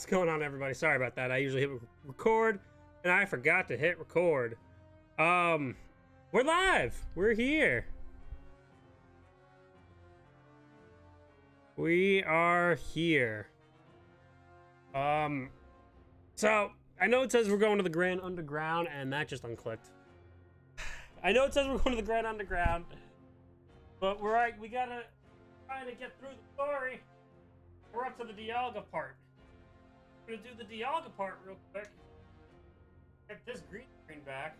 What's going on, everybody? Sorry about that. I usually hit record, and I forgot to hit record. Um, we're live. We're here. We are here. Um, so I know it says we're going to the Grand Underground, and that just unclicked. I know it says we're going to the Grand Underground, but we're right. We gotta try to get through the story. We're up to the Dialga part. Gonna do the Dialga part real quick. Get this green screen back.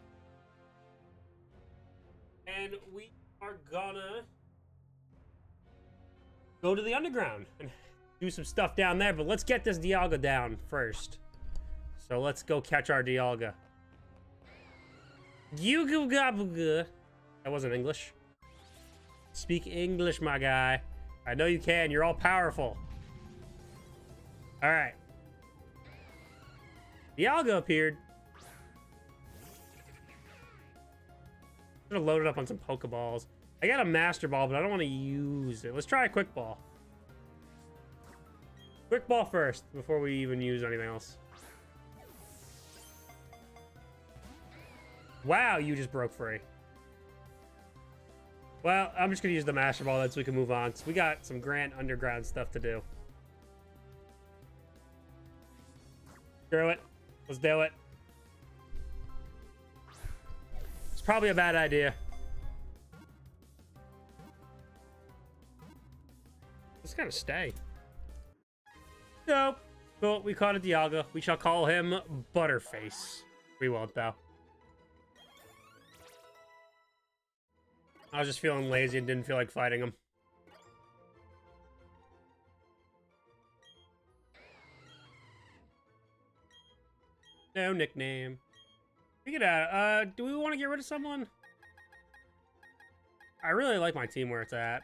And we are gonna go to the underground and do some stuff down there. But let's get this Dialga down first. So let's go catch our Dialga. That wasn't English. Speak English, my guy. I know you can. You're all powerful. All right. Dialga appeared. I'm gonna load it up on some Pokeballs. I got a Master Ball, but I don't want to use it. Let's try a Quick Ball. Quick Ball first, before we even use anything else. Wow, you just broke free. Well, I'm just gonna use the Master Ball so we can move on. So we got some Grand Underground stuff to do. Screw it. Let's do it. It's probably a bad idea. Kind of stay. Nope. Cool, we caught a Dialga. We shall call him Butterface. We won't, though. I was just feeling lazy and didn't feel like fighting him. No nickname. We could add, uh, do we want to get rid of someone? I really like my team where it's at.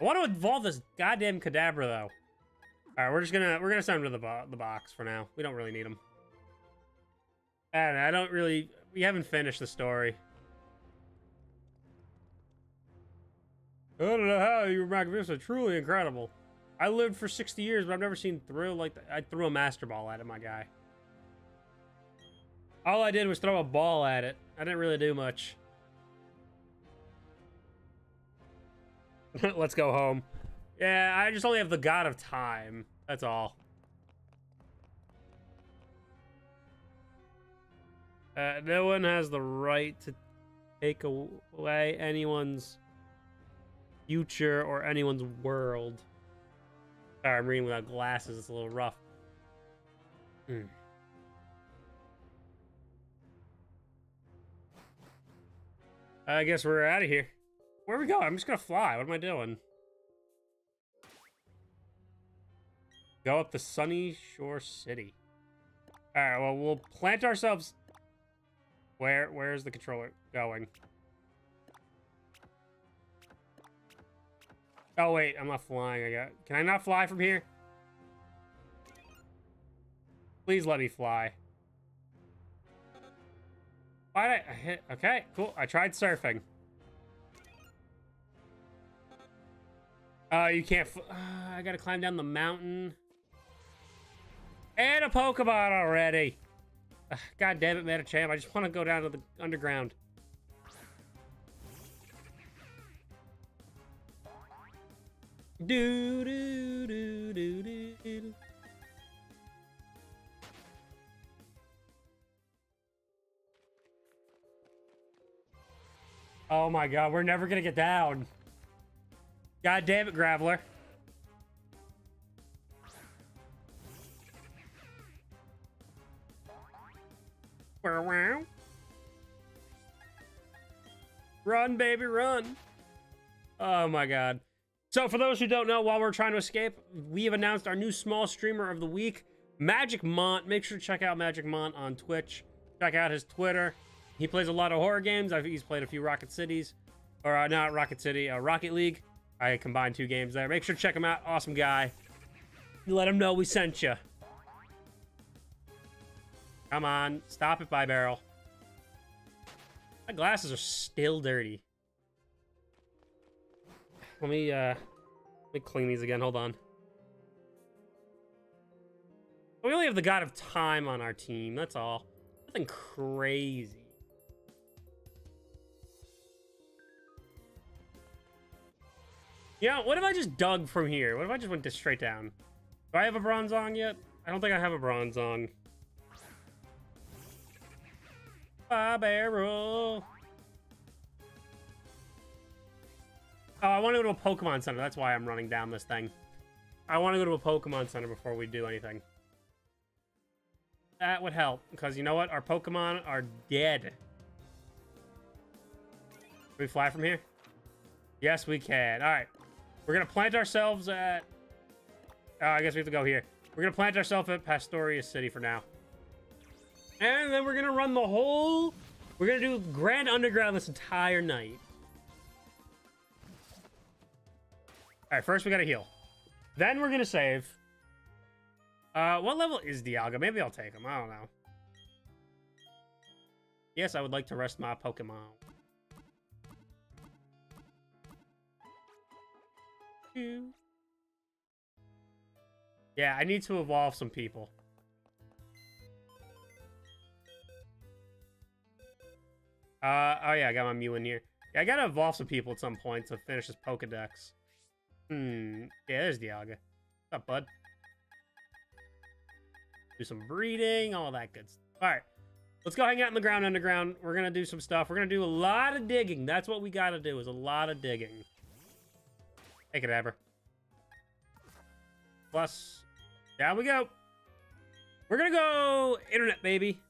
I want to evolve this goddamn Kadabra, though. Alright, we're just gonna, we're gonna send him to the, bo the box for now. We don't really need him. And I don't really, we haven't finished the story. I don't know how you were magnificent. Truly incredible. I lived for 60 years, but I've never seen thrill like that. I threw a master ball at it, my guy. All I did was throw a ball at it. I didn't really do much. Let's go home. Yeah, I just only have the God of Time. That's all. Uh, no one has the right to take away anyone's future or anyone's world. Sorry, I'm reading without glasses. It's a little rough. Hmm. I guess we're out of here. Where are we go? I'm just gonna fly. What am I doing? Go up to Sunny Shore City. Alright, well, we'll plant ourselves... Where? Where's the controller going? Oh, wait. I'm not flying. I got... Can I not fly from here? Please let me fly. Why did I hit? Okay, cool. I tried surfing. Uh, you can't. Uh, I gotta climb down the mountain. And a Pokemon already. Uh, God damn it, Medicham. I just want to go down to the underground. Do do do do do do. Oh my god, we're never gonna get down. God damn it, Graveler. Run, baby, run. Oh my god. So for those who don't know, while we're trying to escape, we have announced our new small streamer of the week, Magic Mont. Make sure to check out Magic Mont on Twitch. Check out his Twitter. He plays a lot of horror games. I've, he's played a few Rocket Cities. Or uh, not Rocket City, uh, Rocket League. I combined two games there. Make sure to check him out. Awesome guy. Let him know we sent you. Come on. Stop it, Bibarel. My glasses are still dirty. Let me, uh... Let me clean these again. Hold on. We only have the God of Time on our team. That's all. Nothing crazy. Yeah, what if I just dug from here? What if I just went straight down? Do I have a Bronzong yet? I don't think I have a bronze Bronzong. Bibarel. Oh, I want to go to a Pokemon Center. That's why I'm running down this thing. I want to go to a Pokemon Center before we do anything. That would help, because you know what? Our Pokemon are dead. Can we fly from here? Yes, we can. All right. We're going to plant ourselves at... Oh, I guess we have to go here. We're going to plant ourselves at Pastoria City for now. And then we're going to run the whole... We're going to do Grand Underground this entire night. All right, first we got to heal. Then we're going to save. Uh, what level is Dialga? Maybe I'll take him. I don't know. Yes, I would like to rest my Pokemon. Yeah, I need to evolve some people. Uh, oh yeah, I got my Mew in here. Yeah, I gotta evolve some people at some point to finish this Pokedex. Hmm, yeah, there's Dialga. What's up, bud? Do some breeding, all that good stuff. All right, let's go hang out in the ground underground. We're gonna do some stuff. We're gonna do a lot of digging. That's what we gotta do, is a lot of digging. Take it, ever. Plus, down we go. We're gonna go internet, baby.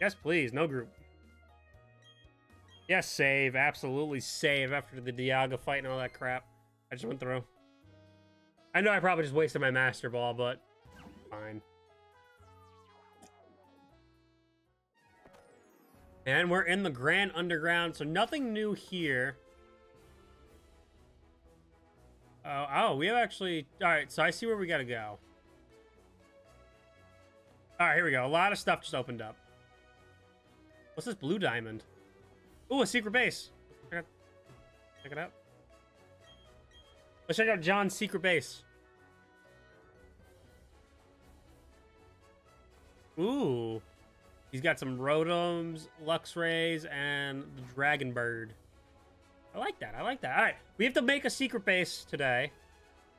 Yes, please. No group. Yes, save. Absolutely save after the Dialga fight and all that crap. I just went through. I know I probably just wasted my Master Ball, but fine. And we're in the Grand Underground, so nothing new here. Oh, oh, we have actually... Alright, so I see where we gotta go. Alright, here we go. A lot of stuff just opened up. What's this blue diamond? Ooh, a secret base. Check it out. Let's check out John's secret base. Ooh. He's got some Rotoms, Luxrays, and the Dragon Bird. I like that. I like that. All right, we have to make a secret base today.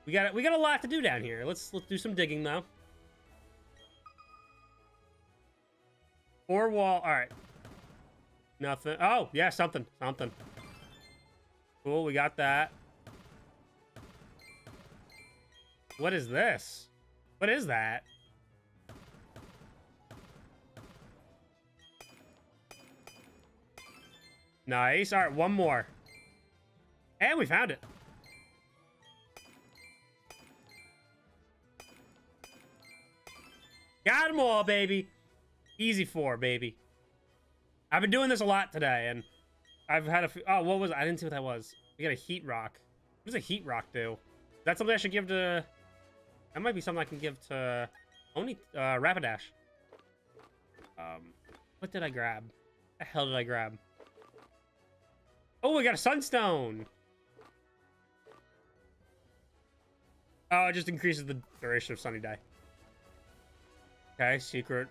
We got we got a lot to do down here. Let's let's do some digging though. Four wall. All right. Nothing. Oh, yeah, something. Something. Cool, we got that. What is this? What is that? Nice. All right, one more. And we found it. Got them all, baby. Easy four, baby. I've been doing this a lot today, and I've had a few... Oh, what was... I didn't see what that was. We got a heat rock. What does a heat rock do? Is that something I should give to... That might be something I can give to... Only... Uh, Rapidash. Um, what did I grab? What the hell did I grab? Oh, we got a sunstone! Oh, it just increases the duration of sunny day. Okay, secret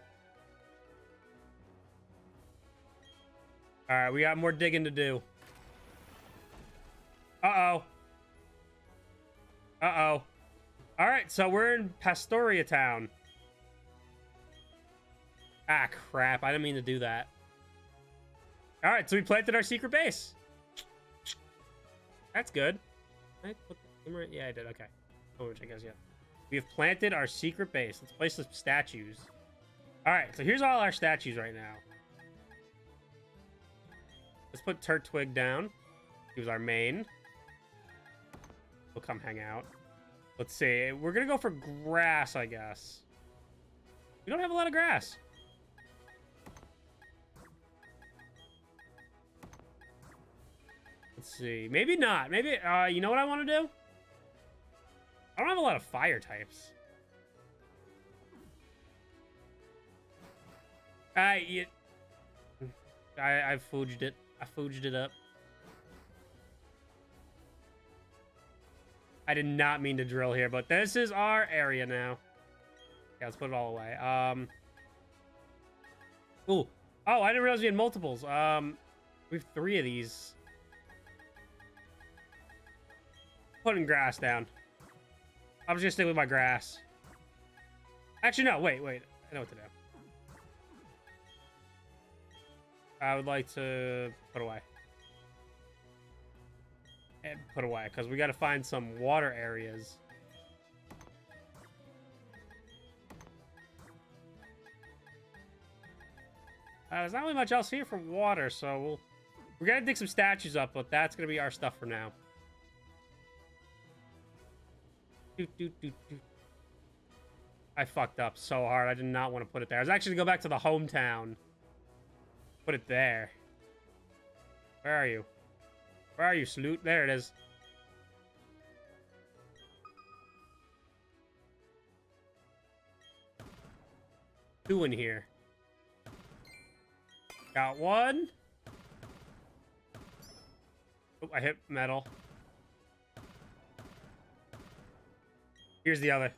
All right, we got more digging to do. Uh-oh. Uh-oh. All right, so we're in Pastoria Town. Ah, crap. I didn't mean to do that. All right, so we planted our secret base. That's good. Yeah, I did. Okay. Oh, which I guess, yeah. We have planted our secret base. Let's place the statues. All right, so here's all our statues right now. Let's put Turtwig down. He was our main. He'll come hang out. Let's see. We're going to go for grass, I guess. We don't have a lot of grass. Let's see. Maybe not. Maybe, uh, you know what I want to do? I don't have a lot of fire types. Uh, you, I, I fooged it. I fooged it up. I did not mean to drill here, but this is our area now. Yeah, let's put it all away. Um. Ooh. Oh, I didn't realize we had multiples. Um, we have three of these. Putting grass down. I'm just gonna stick with my grass. Actually, no. Wait, wait. I know what to do. I would like to put away. And put away, because we got to find some water areas. Uh, there's not really much else here for water, so we'll... We're gonna dig some statues up, but that's gonna be our stuff for now. Doot, doot, doot. I fucked up so hard. I did not want to put it there. I was actually going to go back to the hometown. Put it there. Where are you? Where are you, Salute? There it is. Two in here. Got one. Oh, I hit metal. Here's the other.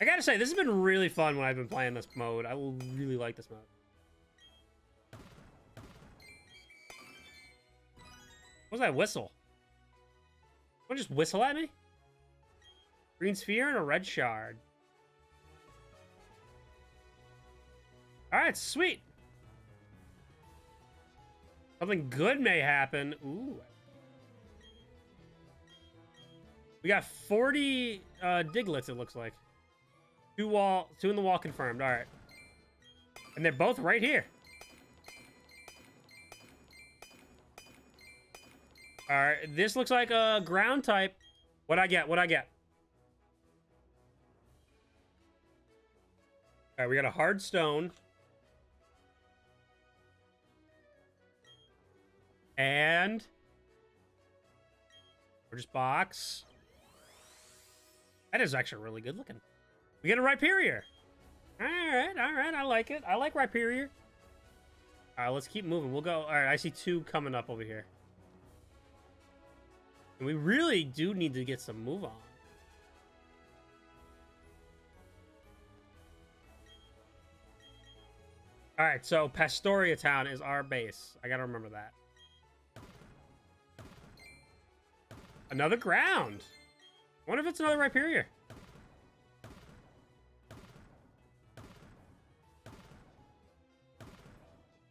I gotta say, this has been really fun when I've been playing this mode. I really like this mode. What's that whistle? Someone just whistle at me? Green sphere and a red shard. Alright, sweet. Something good may happen. Ooh. We got 40 uh, Digletts, it looks like. Two wall, two in the wall confirmed. All right. And they're both right here. All right. This looks like a ground type. What I get? What I get? All right. We got a hard stone. And we're just box. That is actually really good looking. We get a Rhyperior. All right, all right. I like it. I like Rhyperior. All right, let's keep moving. We'll go. All right, I see two coming up over here. And we really do need to get some move on. All right, so Pastoria Town is our base. I gotta remember that. Another ground. I wonder if it's another Rhyperior.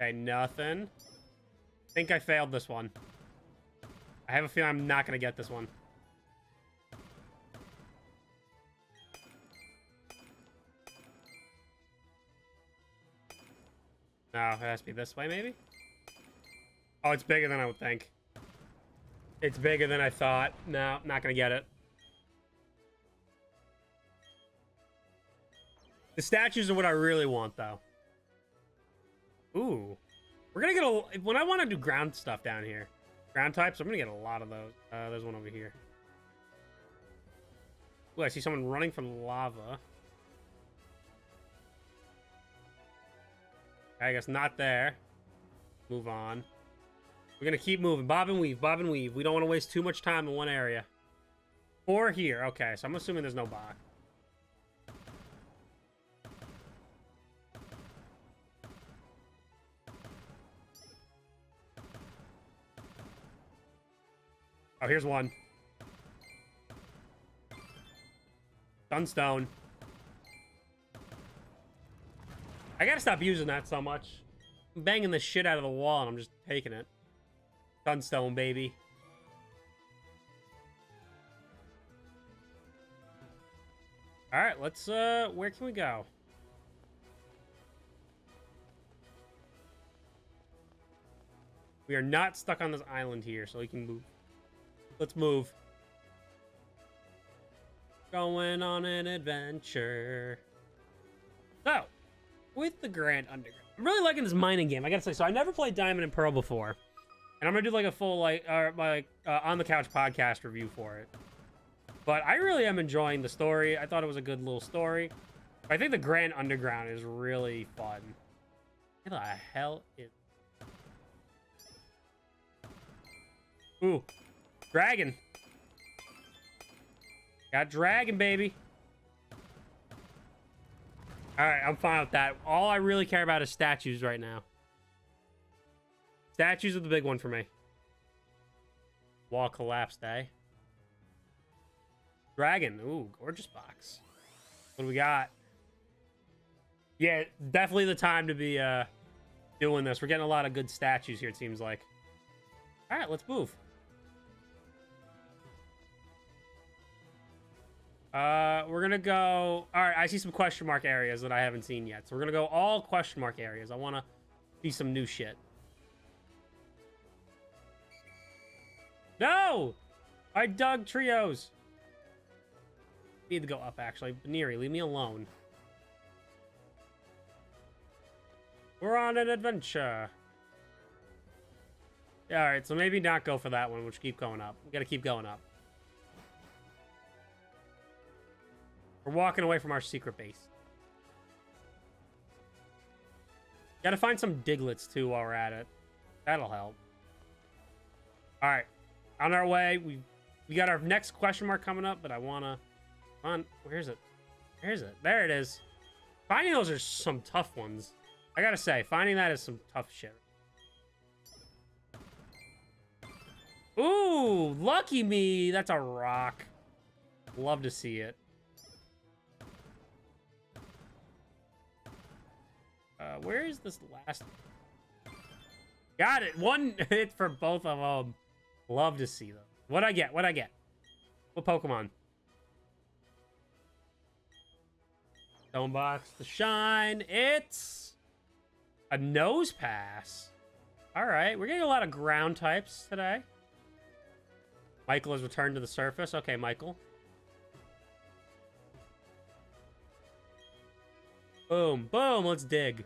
Okay, nothing. I think I failed this one. I have a feeling I'm not going to get this one. No, it has to be this way, maybe? Oh, it's bigger than I would think. It's bigger than I thought. No, not going to get it. The statues are what I really want, though. Ooh. We're gonna get a... When I want to do ground stuff down here, ground types, I'm gonna get a lot of those. Uh, there's one over here. Ooh, I see someone running from lava. I guess not there. Move on. We're gonna keep moving. Bob and weave, bob and weave. We don't want to waste too much time in one area. Or here. Okay, so I'm assuming there's no box. Oh, here's one. Sunstone. I gotta stop using that so much. I'm banging the shit out of the wall and I'm just taking it. Sunstone, baby. Alright, let's, uh, where can we go? We are not stuck on this island here, so we can move. Let's move. Going on an adventure. So, with the Grand Underground. I'm really liking this mining game, I gotta say. So I never played Diamond and Pearl before. And I'm gonna do like a full like uh, uh, on the couch podcast review for it. But I really am enjoying the story. I thought it was a good little story. I think the Grand Underground is really fun. What the hell is... Ooh. Dragon. Got dragon, baby. All right, I'm fine with that. All I really care about is statues right now. Statues are the big one for me. Wall collapsed, eh? Dragon. Ooh, gorgeous box. What do we got? Yeah, definitely the time to be uh, doing this. We're getting a lot of good statues here, it seems like. All right, let's move. Uh, we're gonna go. All right, I see some question mark areas that I haven't seen yet, so we're gonna go all question mark areas. I want to see some new shit. No, I Dugtrios. Need to go up actually. Neri, leave me alone. We're on an adventure. All right, so maybe not go for that one. We'll keep going up. We gotta keep going up. We're walking away from our secret base. Gotta find some Digletts, too, while we're at it. That'll help. Alright. On our way. We we got our next question mark coming up, but I wanna... On, where's it? Where's it? There it is. Finding those are some tough ones. I gotta say, finding that is some tough shit. Ooh, lucky me. That's a rock. Love to see it. Uh, where is this last? Got it. One hit for both of them. Love to see them. What I get? What I get? What Pokemon? Stone box. The shine. It's a Nosepass. All right, we're getting a lot of ground types today. Michael has returned to the surface. Okay, Michael. Boom, boom, let's dig.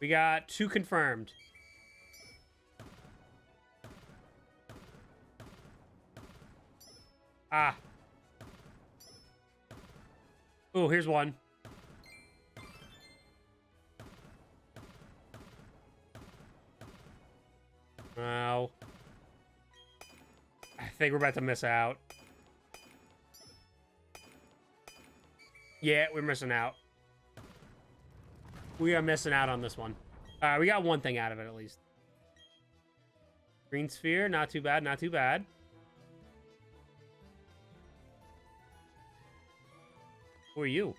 We got two confirmed. Ah. Oh, here's one. Wow. I think we're about to miss out. Yeah, we're missing out. We are missing out on this one. All right, we got one thing out of it, at least. Green sphere, not too bad, not too bad. Who are you?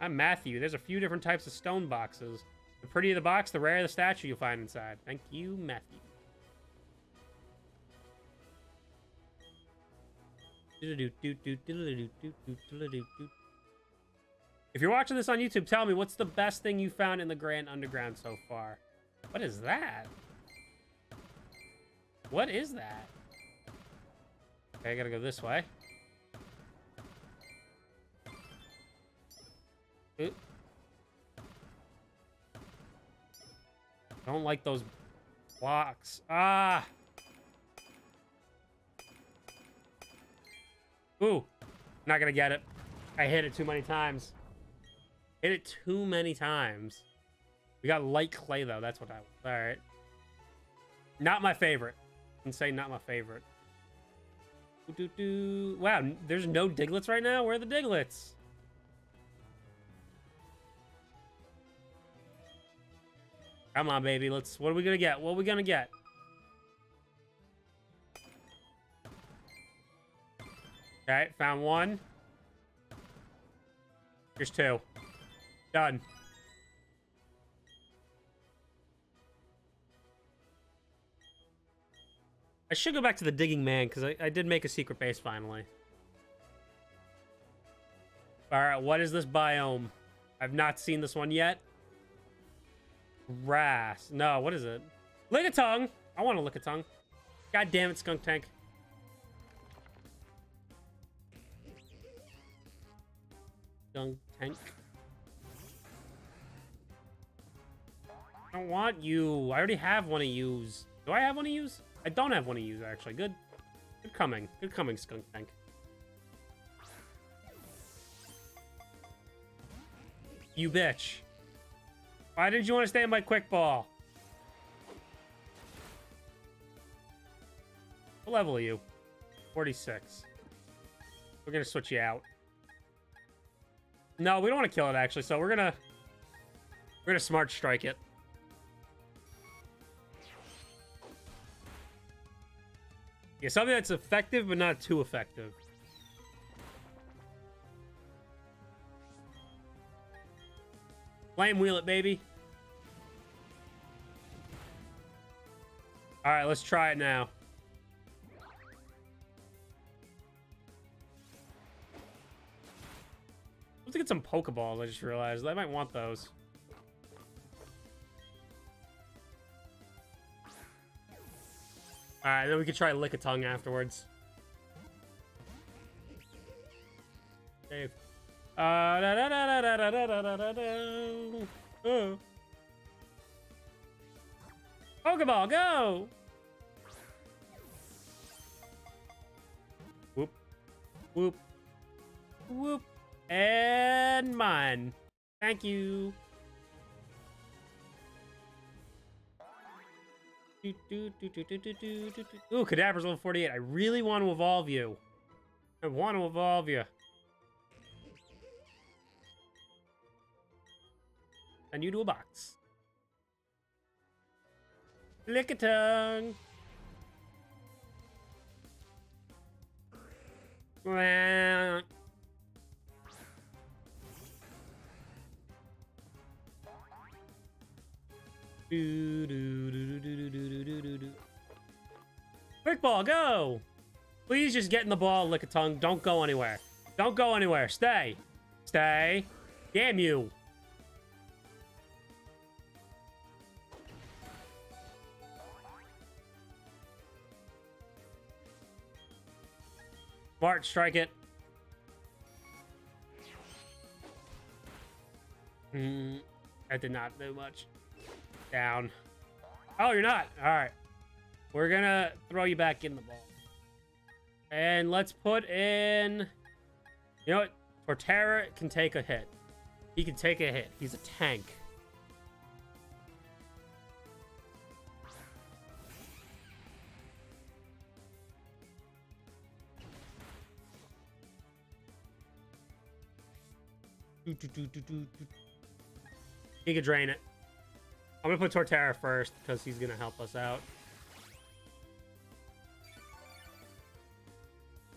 I'm Matthew. There's a few different types of stone boxes. The prettier the box, the rarer the statue you'll find inside. Thank you, Matthew. If you're watching this on YouTube, tell me what's the best thing you found in the Grand Underground so far? What is that? What is that? Okay, I gotta go this way. Ooh. Don't like those blocks. Ah! Ooh. Not gonna get it. I hit it too many times. Hit it too many times. We got light clay, though. That's what I... Want. All right. Not my favorite. Can say not my favorite. Wow, there's no Digletts right now? Where are the Digletts? Come on, baby. Let's... What are we gonna get? What are we gonna get? Okay, found one. Here's two. Done. I should go back to the digging man, because I, I did make a secret base finally. Alright, what is this biome? I've not seen this one yet. Grass. No, what is it? Lickitung! I want to lick a Lickitung. God damn it, Skuntank. Skunk Tank. I don't want you. I already have one of yous. Do I have one of yous? I don't have one of yous, actually. Good. Good coming. Good coming, Skuntank. You bitch. Why did you want to stay in my quick ball? What level are you? 46. We're gonna switch you out. No, we don't want to kill it actually, so we're gonna we're gonna smart strike it. Yeah, something that's effective but not too effective. Flame wheel it, baby. All right, let's try it now. Let's get some Pokeballs, I just realized. I might want those. Alright, then we could try Lickitung afterwards. Dave. Uh, da, da, da, da, da, da, da, da, da, uh. Pokeball, go! Whoop. Whoop. Whoop. And mine. Thank you. Ooh, Kadabra's level 48. I really want to evolve you. I want to evolve you. And you do a box. Lickitung. Well. Quick ball, go! Please just get in the ball, Lickitung. Don't go anywhere. Don't go anywhere. Stay. Stay. Damn you. Bart! strike it. Hmm. that did not do much. Down. Oh, you're not. All right. We're gonna throw you back in the ball. And let's put in... You know what? Torterra can take a hit. He can take a hit. He's a tank. He could drain it. I'm gonna put Torterra first because he's gonna help us out.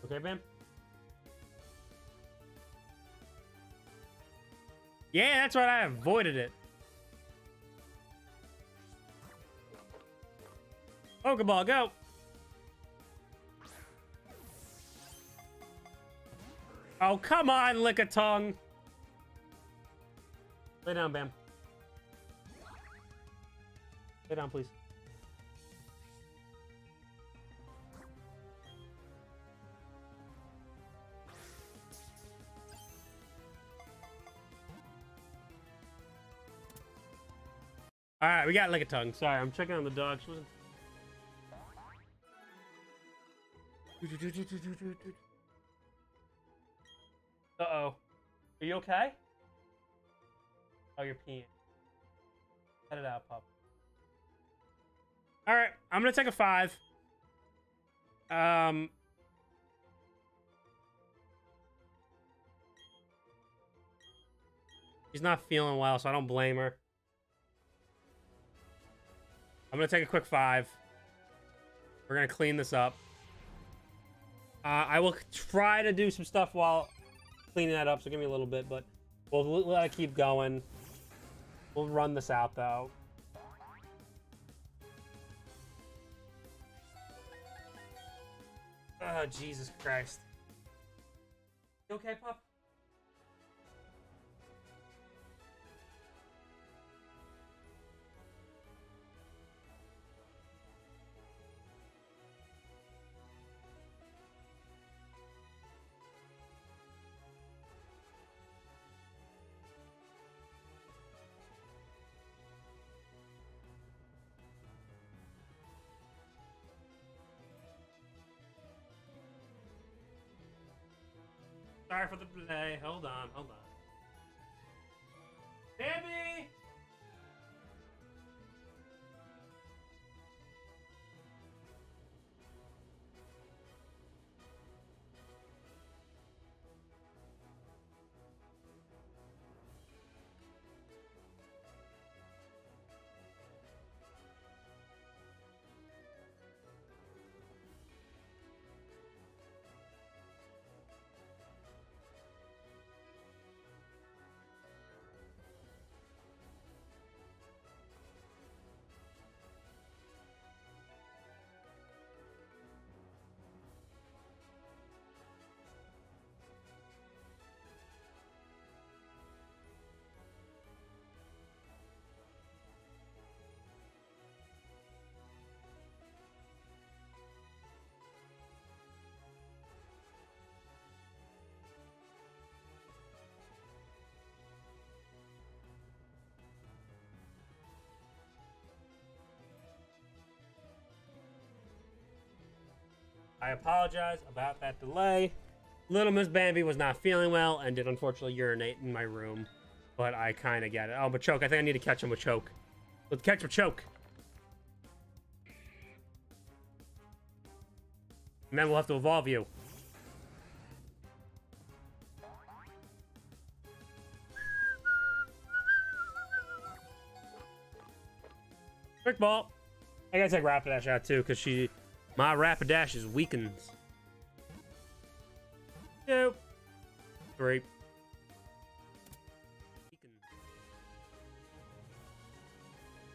Okay, Bam? Yeah, that's right. I avoided it. Pokeball, go! Oh, come on, Lickitung! Lay down, Bam. Lay down, please. All right, we got Lickitung. Sorry, I'm checking on the dog. Wasn't. Uh oh. Are you okay? Oh, you're peeing. Cut it out, pup. All right, I'm gonna take a five. Um. She's not feeling well, so I don't blame her. I'm gonna take a quick five. We're gonna clean this up. Uh, I will try to do some stuff while cleaning that up, so give me a little bit, but we'll let it keep going. We'll run this out, though. Oh, Jesus Christ. You okay, pup? Sorry for the delay. Hold on, hold on. I apologize about that delay. Little Miss Bambi was not feeling well and did unfortunately urinate in my room. But I kind of get it. Oh, Machoke. I think I need to catch him with choke. Let's catch Machoke. And then we'll have to evolve you. Quick ball. I gotta take Rapidash out too, because she my Rapidash is weakens. Two. Three.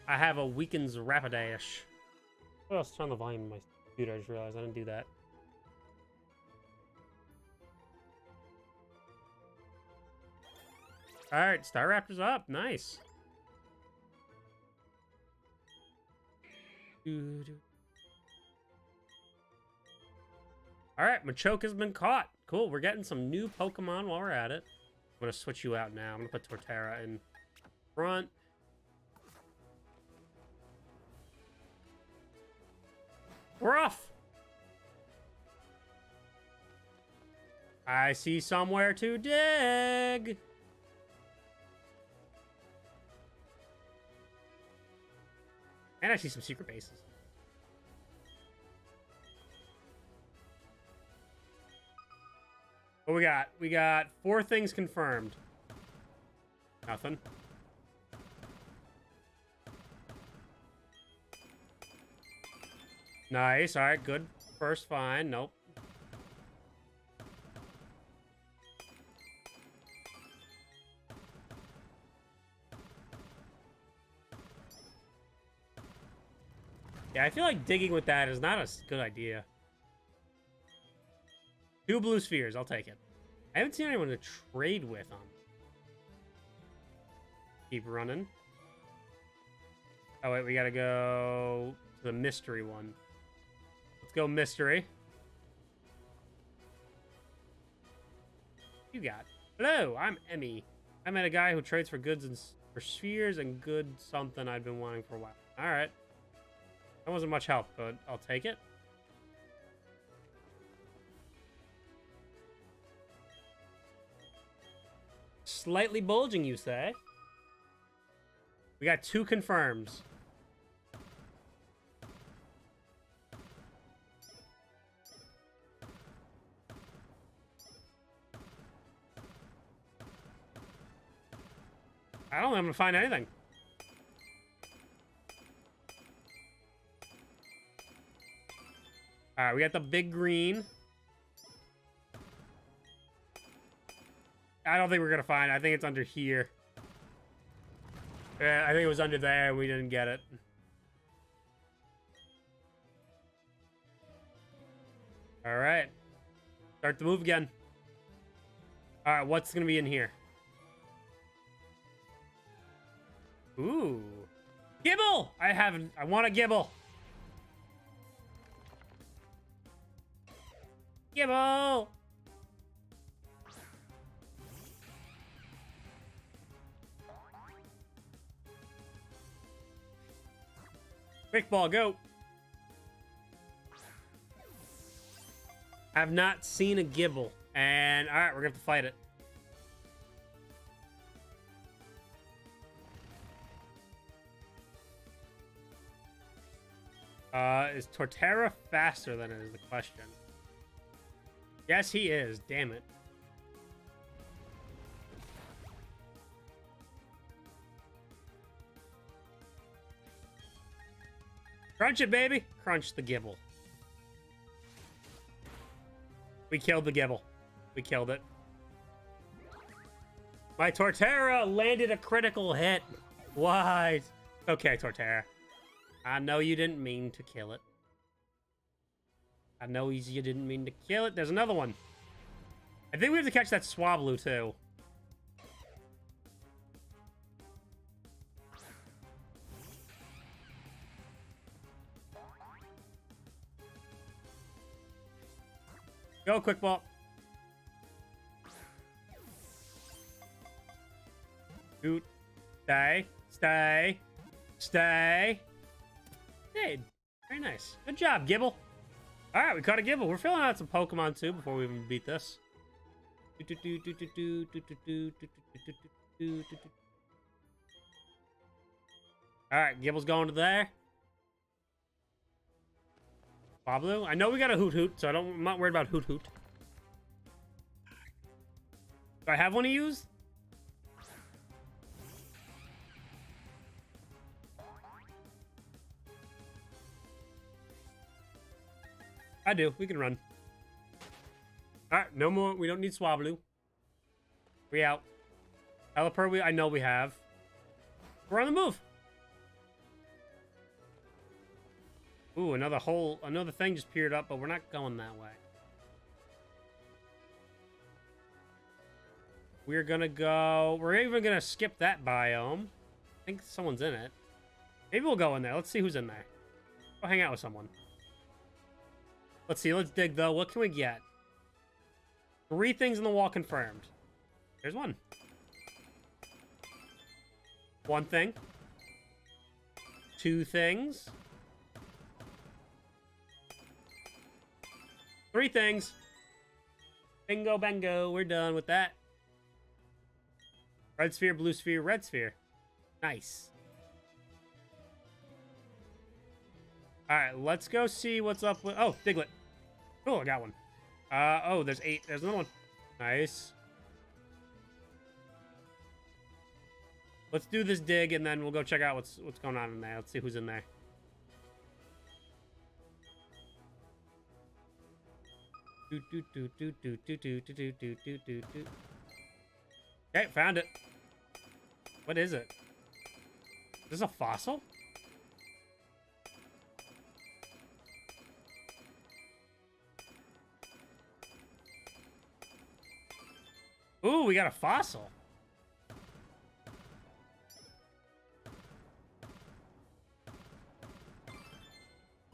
I have a weakens Rapidash. Oh, what else? Turn the volume of my computer. I just realized I didn't do that. Alright, Staraptor's up. Nice. Alright, Machoke has been caught. Cool, we're getting some new Pokemon while we're at it. I'm to switch you out now. I'm to put Torterra in front. We're off! I see somewhere to dig! And I see some secret bases. What we got? We got four things confirmed. Nothing. Nice. All right, good. First fine. Nope. Yeah, I feel like digging with that is not a good idea. Two blue spheres. I'll take it. I haven't seen anyone to trade with on. Keep running. Oh, wait. We got to go to the mystery one. Let's go mystery. You got. Hello, I'm Emmy. I met a guy who trades for goods and for spheres and good something I've been wanting for a while. All right. That wasn't much help, but I'll take it. Slightly bulging, you say? We got two confirms. I don't think I'm gonna find anything. All right, we got the big green. I don't think we're gonna find. It. I think it's under here. Yeah, I think it was under there. We didn't get it. All right. Start the move again. All right, what's gonna be in here? Ooh, Gible! I haven't. I want a Gible. Gible! Quick ball, go! I've not seen a Gible. And, alright, we're gonna have to fight it. Uh, is Torterra faster than it is the question? Yes, he is. Damn it. Crunch it, baby. Crunch the Gible. We killed the Gible. We killed it. My Torterra landed a critical hit. Why? Okay, Torterra. I know you didn't mean to kill it. I know you didn't mean to kill it. There's another one. I think we have to catch that Swablu, too. Go, quick ball. Shoot. Stay. Stay. Stay. Stayed. Very nice. Good job, Gible. All right, we caught a Gible. We're filling out some Pokemon too before we even beat this. All right, Gible's going to there. Pablo, I know we got a Hoothoot, so I don't, I'm not worried about Hoothoot. Do I have one to use? I do. We can run. Alright, no more. We don't need Swablu. We out. Pelipper, we, I know we have. We're on the move. Ooh, another hole. Another thing just peered up, but we're not going that way. We're gonna go... We're even gonna skip that biome. I think someone's in it. Maybe we'll go in there. Let's see who's in there. Go hang out with someone. Let's see. Let's dig, though. What can we get? Three things in the wall confirmed. There's one. One thing. Two things. Three things. Bingo, bango. We're done with that. Red sphere, blue sphere, red sphere. Nice. Alright, let's go see what's up with... Oh, Diglett. Oh, I got one. Uh, oh, there's eight. There's another one. Nice. Let's do this dig, and then we'll go check out what's what's going on in there. Let's see who's in there. Do do do do do do do do do do do do. Okay, found it. What is it? Is this a fossil? Ooh, we got a fossil.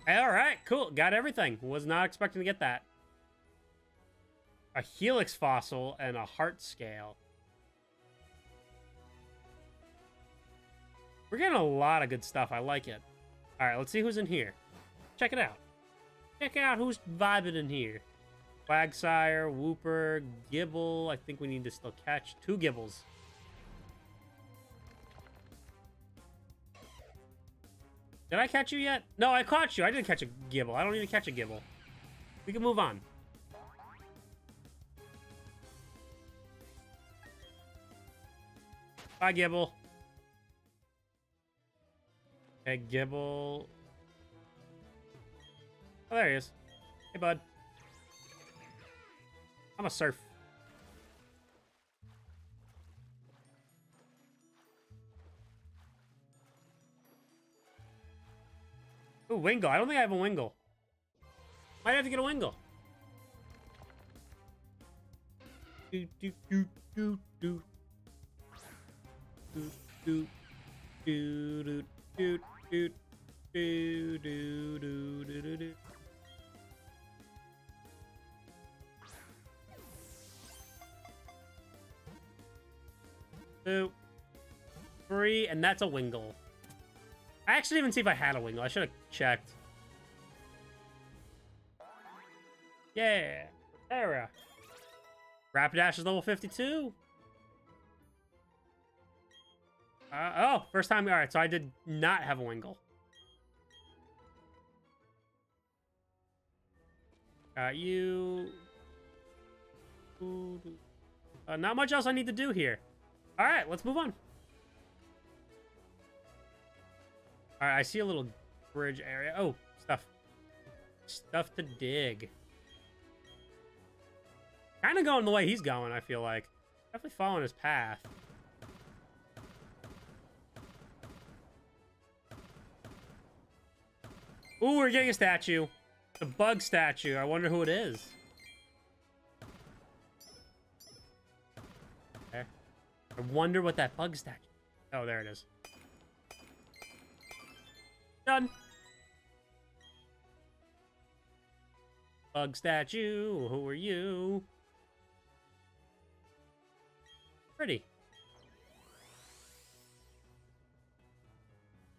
All right, cool. Got everything. Was not expecting to get that. A helix fossil and a heart scale. We're getting a lot of good stuff. I like it. All right, let's see who's in here. Check it out. Check out who's vibing in here. Quagsire, Wooper, Gible. I think we need to still catch two Gibles. Did I catch you yet? No, I caught you. I didn't catch a Gible. I don't need to catch a Gible. We can move on. Bye, Gible. Hey, Gible. Oh, there he is. Hey, bud. I'm a surf. Ooh, Wingull. I don't think I have a Wingull. Might have to get a Wingull. Do do do do do. Two, three, and that's a Wingull. I actually didn't even see if I had a Wingull. I should have checked. Yeah, Era. Rapidash is level 52. Uh, oh, first time. All right, so I did not have a Wingull. Got you. Uh, not much else I need to do here. All right, let's move on. All right, I see a little bridge area. Oh, stuff. Stuff to dig. Kind of going the way he's going, I feel like. Definitely following his path. Ooh, we're getting a statue. The bug statue. I wonder who it is. I wonder what that bug statue... Oh, there it is. Done. Bug statue, who are you? Pretty.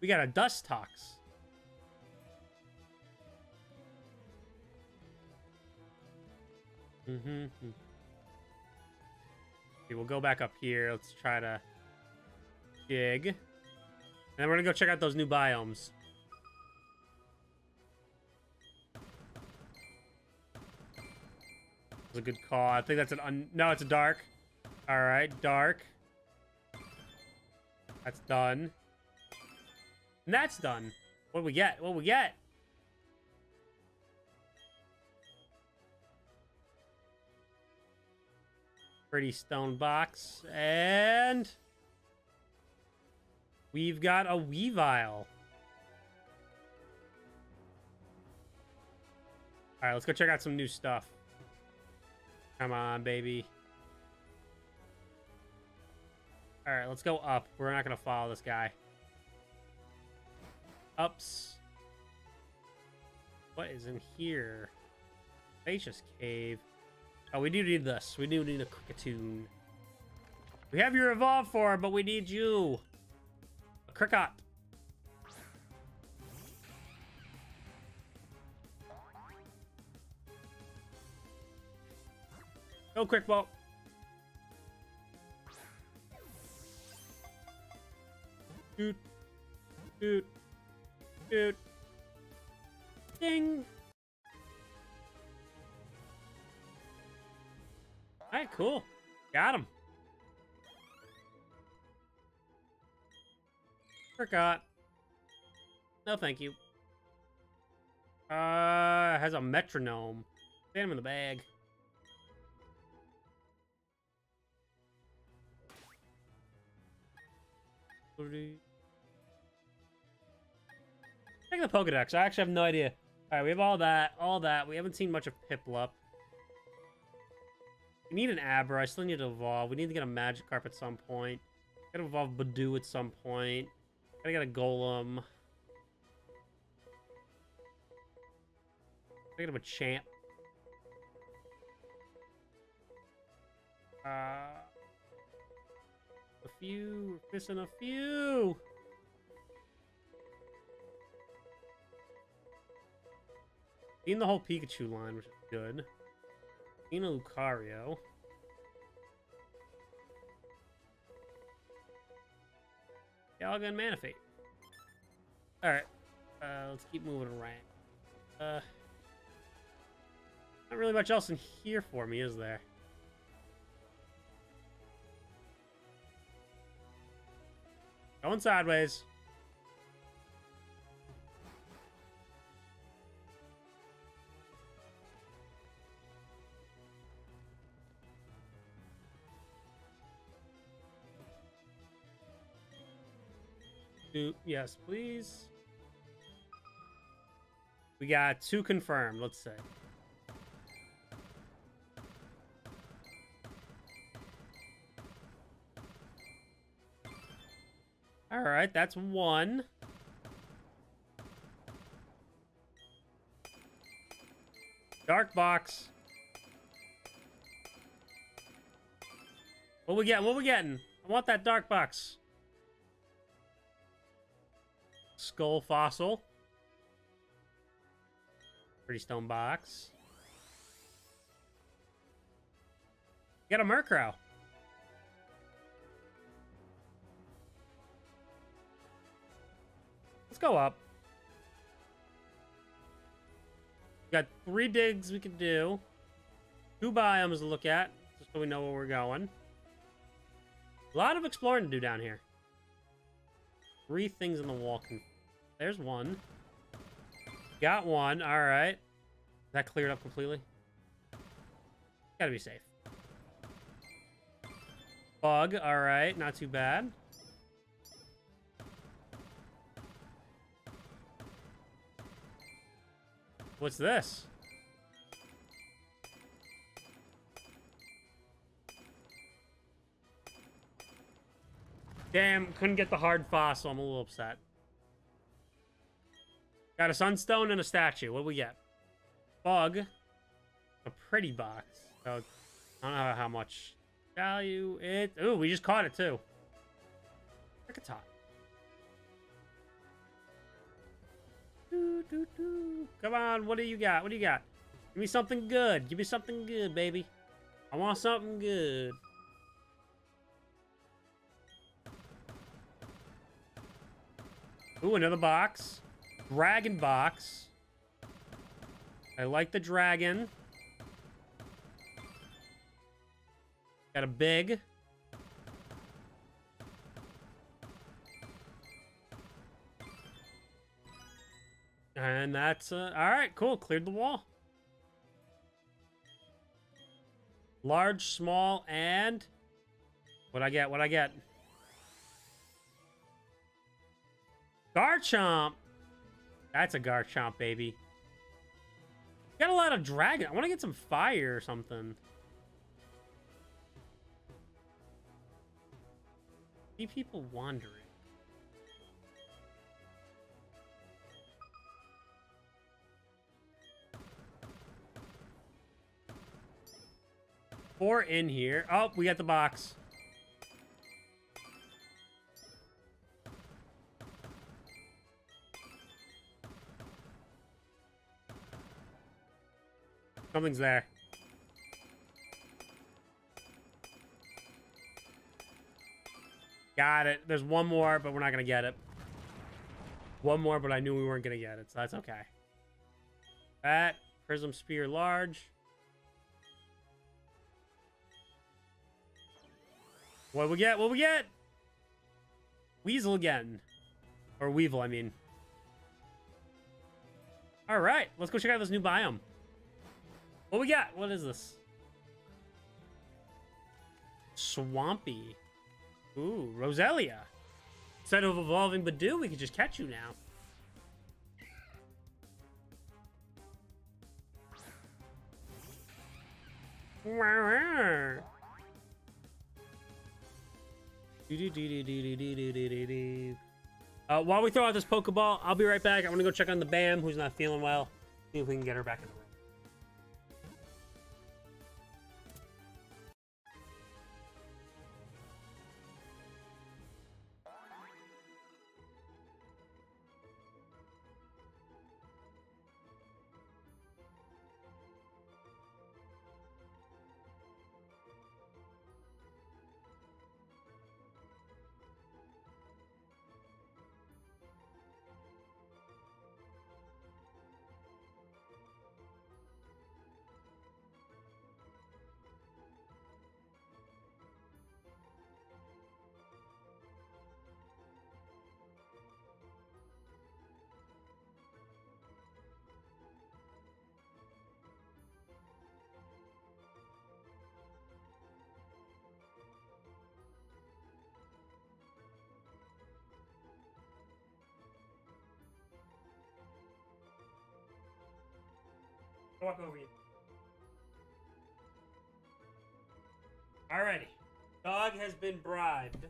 We got a Dustox. Mm-hmm. Okay, we'll go back up here. Let's try to dig. And then we're gonna go check out those new biomes. It's a good call. I think that's an un no, it's a dark. All right, dark. That's done. And that's done. What do we get? What we get? Pretty stone box. And... We've got a Weavile. Alright, let's go check out some new stuff. Come on, baby. Alright, let's go up. We're not going to follow this guy. Ups. What is in here? Spacious cave. Oh, we do need this. We do need a Kricketune. We have your evolve form, but we need you. A Kricketot. Go, quick ball. Doot. Doot. Doot. Ding. Alright, cool. Got him. Forgot. No, thank you. Uh, has a metronome. Get him in the bag. Take the Pokedex. I actually have no idea. Alright, we have all that, all that. We haven't seen much of Piplup. We need an Abra. I still need to evolve. We need to get a Magikarp at some point. Gotta evolve Budew at some point. Gotta get a Golem. Gotta get a Champ. Uh, a few. Missing a few. Seen the whole Pikachu line, which is good. Seen a Lucario. Galaga and Manaphy. Alright. Uh, let's keep moving around. Uh, not really much else in here for me, is there? Going sideways. Do yes, please. We got two confirmed, let's say. All right, that's one. Dark box. What we getting? What we getting? I want that dark box. Skull fossil. Pretty stone box. Get a Murkrow. Let's go up. got three digs we can do. Two biomes to look at, just so we know where we're going. A lot of exploring to do down here. Three things in the wall. There's one. Got one. All right. That cleared up completely. Gotta be safe. Bug. All right. Not too bad. What's this? Damn, couldn't get the hard fossil. I'm a little upset. Got a sunstone and a statue. What do we get? Bug. A pretty box. So, I don't know how much value it... Ooh, we just caught it, too. Kricketot. Doo, doo, doo. Come on, what do you got? What do you got? Give me something good. Give me something good, baby. I want something good. Ooh, another box. Dragon box. I like the dragon. Got a big. And that's, uh, all right, cool. Cleared the wall. Large, small, and what I get, what I get. Garchomp. That's a Garchomp, baby. Got a lot of dragon. I want to get some fire or something. See people wandering. Four in here. Oh, we got the box. Something's there. Got it. There's one more, but we're not going to get it. One more, but I knew we weren't going to get it, so that's okay. That, Prism Sphere Large. What we get? What we get? Weasel again. Or Weevil, I mean. Alright, let's go check out this new biome. What we got? What is this? Swampy. Ooh, Roselia. Instead of evolving Budew, we can just catch you now. Uh, while we throw out this Pokeball, I'll be right back. I'm gonna go check on the Bam, who's not feeling well. See if we can get her back in the room. Walk over you. Alrighty. Dog has been bribed.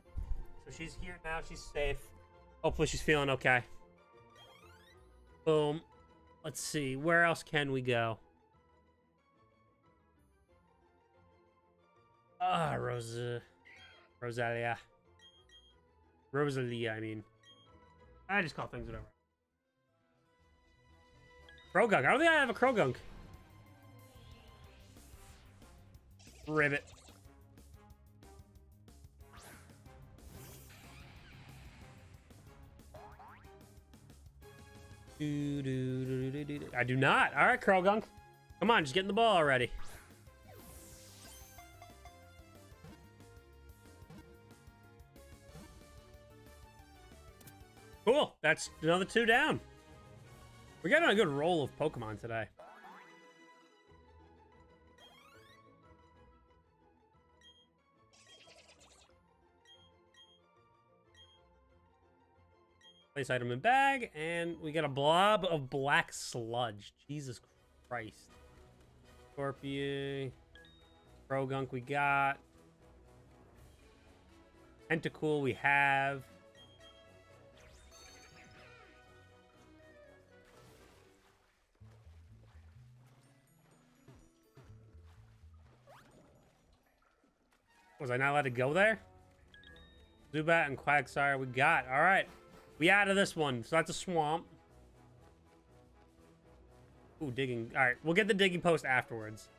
So she's here now. She's safe. Hopefully she's feeling okay. Boom. Let's see. Where else can we go? Ah, Rosa. Rosalia. Rosalia, I mean. I just call things whatever. Croagunk. I don't think I have a Croagunk. Ribbit. I do not. All right, Croagunk. Come on, just get in the ball already. Cool. That's another two down. We're getting a good roll of Pokemon today. Place item in bag, and we get a blob of black sludge. Jesus Christ. Scorpion. Croagunk we got. Tentacool we have. Was I not allowed to go there? Zubat and Quagsire we got. All right. We out of this one. So that's a swamp. Ooh, digging. All right, we'll get the digging post afterwards.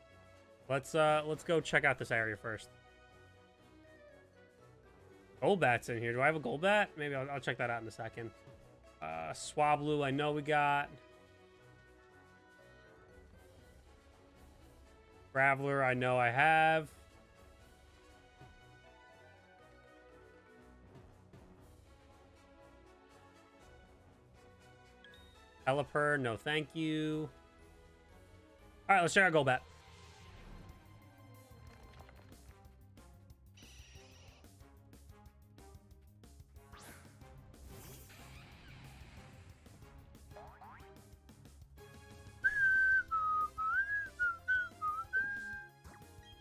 Let's uh, let's go check out this area first. Golbat's in here. Do I have a Golbat? Maybe I'll, I'll check that out in a second. Uh, Swablu, I know we got. Graveler, I know I have. Pelipper, no thank you. All right, let's check out Golbat.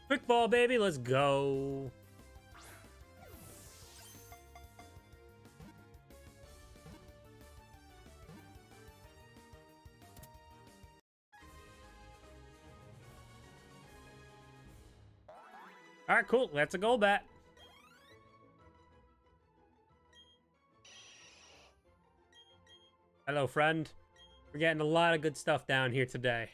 Quick ball, baby. Let's go. Right, cool. That's a Golbat. Hello, friend. We're getting a lot of good stuff down here today.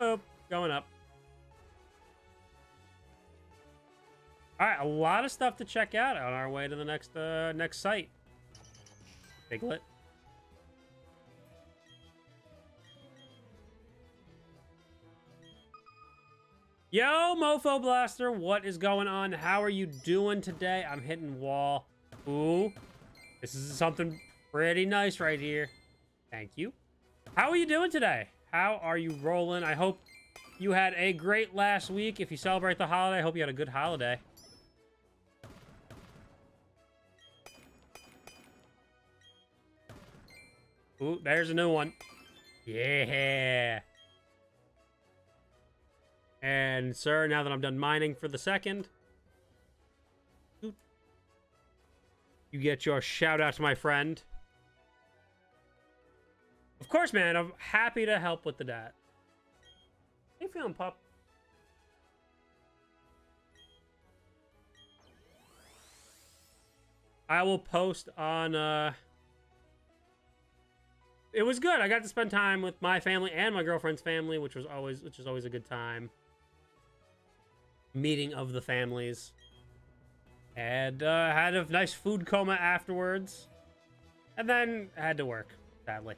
Oh, going up. All right, a lot of stuff to check out on our way to the next uh, next site. Piglet. Yo, Mofo Blaster, what is going on? How are you doing today? I'm hitting wall. Ooh, this is something pretty nice right here. Thank you. How are you doing today? How are you rolling? I hope you had a great last week. If you celebrate the holiday, I hope you had a good holiday. Ooh, there's a new one. Yeah. And, sir, now that I'm done mining for the second, you get your shout out to my friend. Of course, man. I'm happy to help with the dat. How you feeling, pup? I will post on, uh... It was good. I got to spend time with my family and my girlfriend's family, which was always, which is always a good time meeting of the families. And uh, had a nice food coma afterwards. And then had to work, sadly.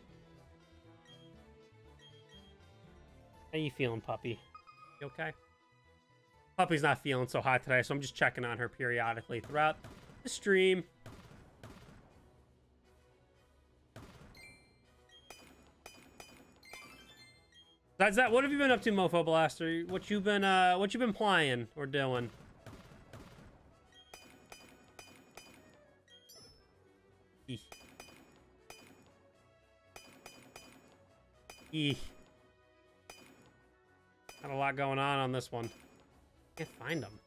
How you feeling, puppy? You okay? Puppy's not feeling so hot today, so I'm just checking on her periodically throughout the stream. That's that. What have you been up to, Mofo Blaster? What you been uh what you been playing or doing? Eeh. Got a lot going on on this one. Can't find them.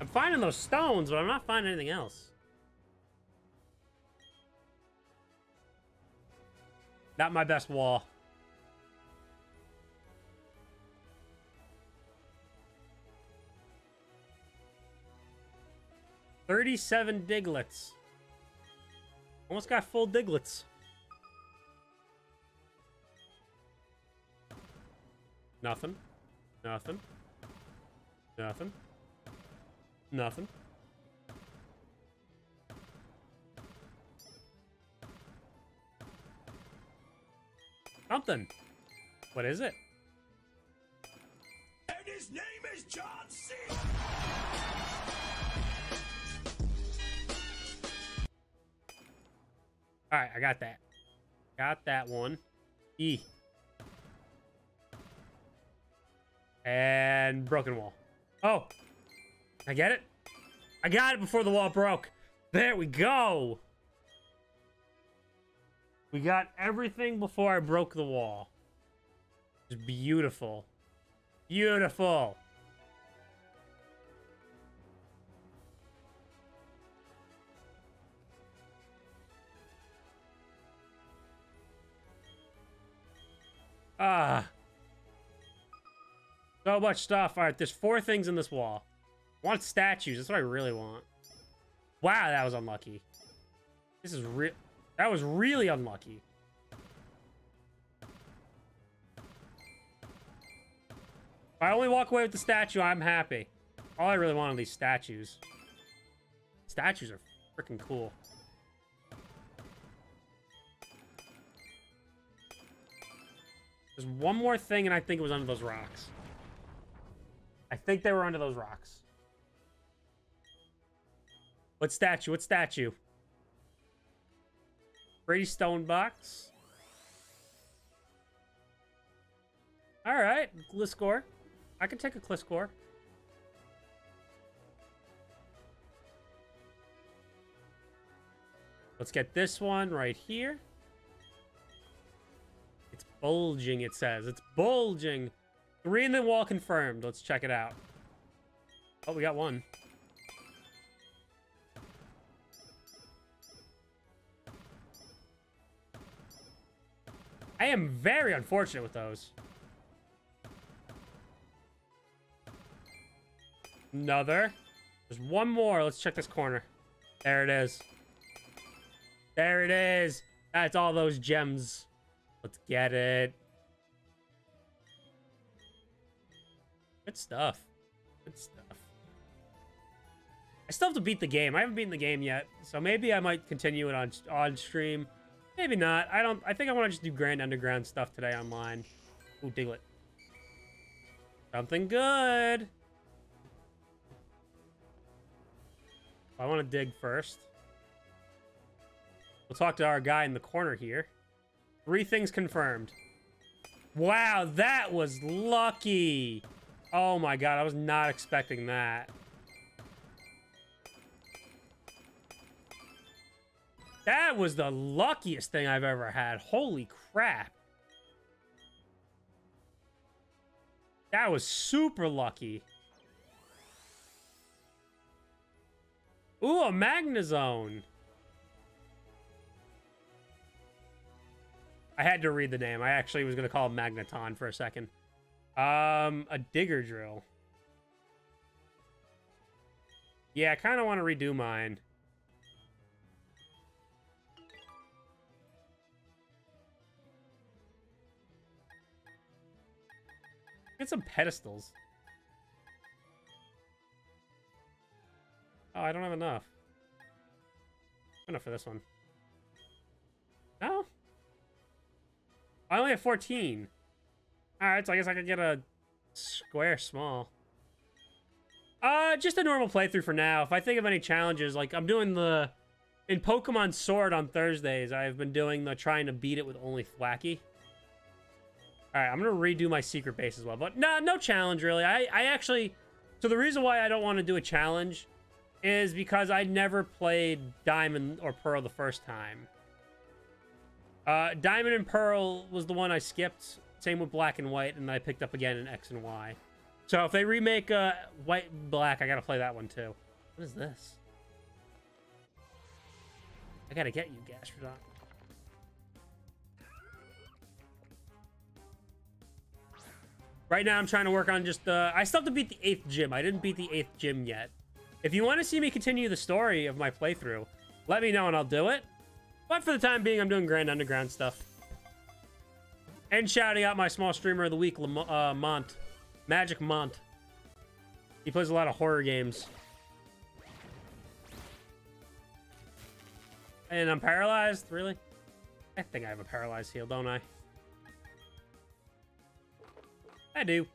I'm finding those stones, but I'm not finding anything else. Not my best wall. Thirty-seven Digletts. Almost got full Digletts. Nothing. Nothing. Nothing. Nothing. Something. What is it? And his name is John C. All right, I got that. Got that one. E. And broken wall. Oh. I get it? I got it before the wall broke. There we go. We got everything before I broke the wall. It's beautiful. Beautiful. Ah. So much stuff. All right, there's four things in this wall. I want statues. That's what I really want. Wow, that was unlucky. This is real. That was really unlucky. If I only walk away with the statue, I'm happy. All I really want are these statues. Statues are freaking cool. There's one more thing, and I think it was under those rocks. I think they were under those rocks. What statue? What statue? Brady Stone box. All right, Gliscor. I can take a Gliscor. Let's get this one right here. It's bulging, it says. It's bulging. Three in the wall confirmed. Let's check it out. Oh, we got one. I am very unfortunate with those. Another. There's one more. Let's check this corner. There it is. There it is. That's all those gems. Let's get it. Good stuff. Good stuff. I still have to beat the game. I haven't beaten the game yet, so maybe I might continue it on on stream. Maybe not. I don't. I think I want to just do Grand Underground stuff today online. Ooh, Diglett. Something good. I want to dig first. We'll talk to our guy in the corner here. Three things confirmed. Wow, that was lucky. Oh my god, I was not expecting that. That was the luckiest thing I've ever had. Holy crap. That was super lucky. Ooh, a Magnezone. I had to read the name. I actually was going to call him Magneton for a second. Um, a Digger Drill. Yeah, I kind of want to redo mine. Get some pedestals. Oh, I don't have enough. Enough for this one. No? I only have 14. Alright, so I guess I could get a square small. Uh, just a normal playthrough for now. If I think of any challenges, like I'm doing the... In Pokemon Sword on Thursdays, I've been doing the trying to beat it with only Thwackey. Alright, I'm gonna redo my secret base as well. But no, no challenge really. I, I actually... So the reason why I don't want to do a challenge is because I never played Diamond or Pearl the first time. Uh, Diamond and Pearl was the one I skipped. Same with Black and White, and I picked up again in X and Y. So if they remake uh, White and Black, I gotta play that one too. What is this? I gotta get you, Gastrodon. Right now, I'm trying to work on just I still have to beat the 8th gym. I didn't beat the 8th gym yet. If you want to see me continue the story of my playthrough, let me know and I'll do it. But for the time being, I'm doing Grand Underground stuff. And shouting out my small streamer of the week, Lamont, uh, Mont. Magic Mont. He plays a lot of horror games. And I'm paralyzed? Really? I think I have a paralyzed heal, don't I? I do.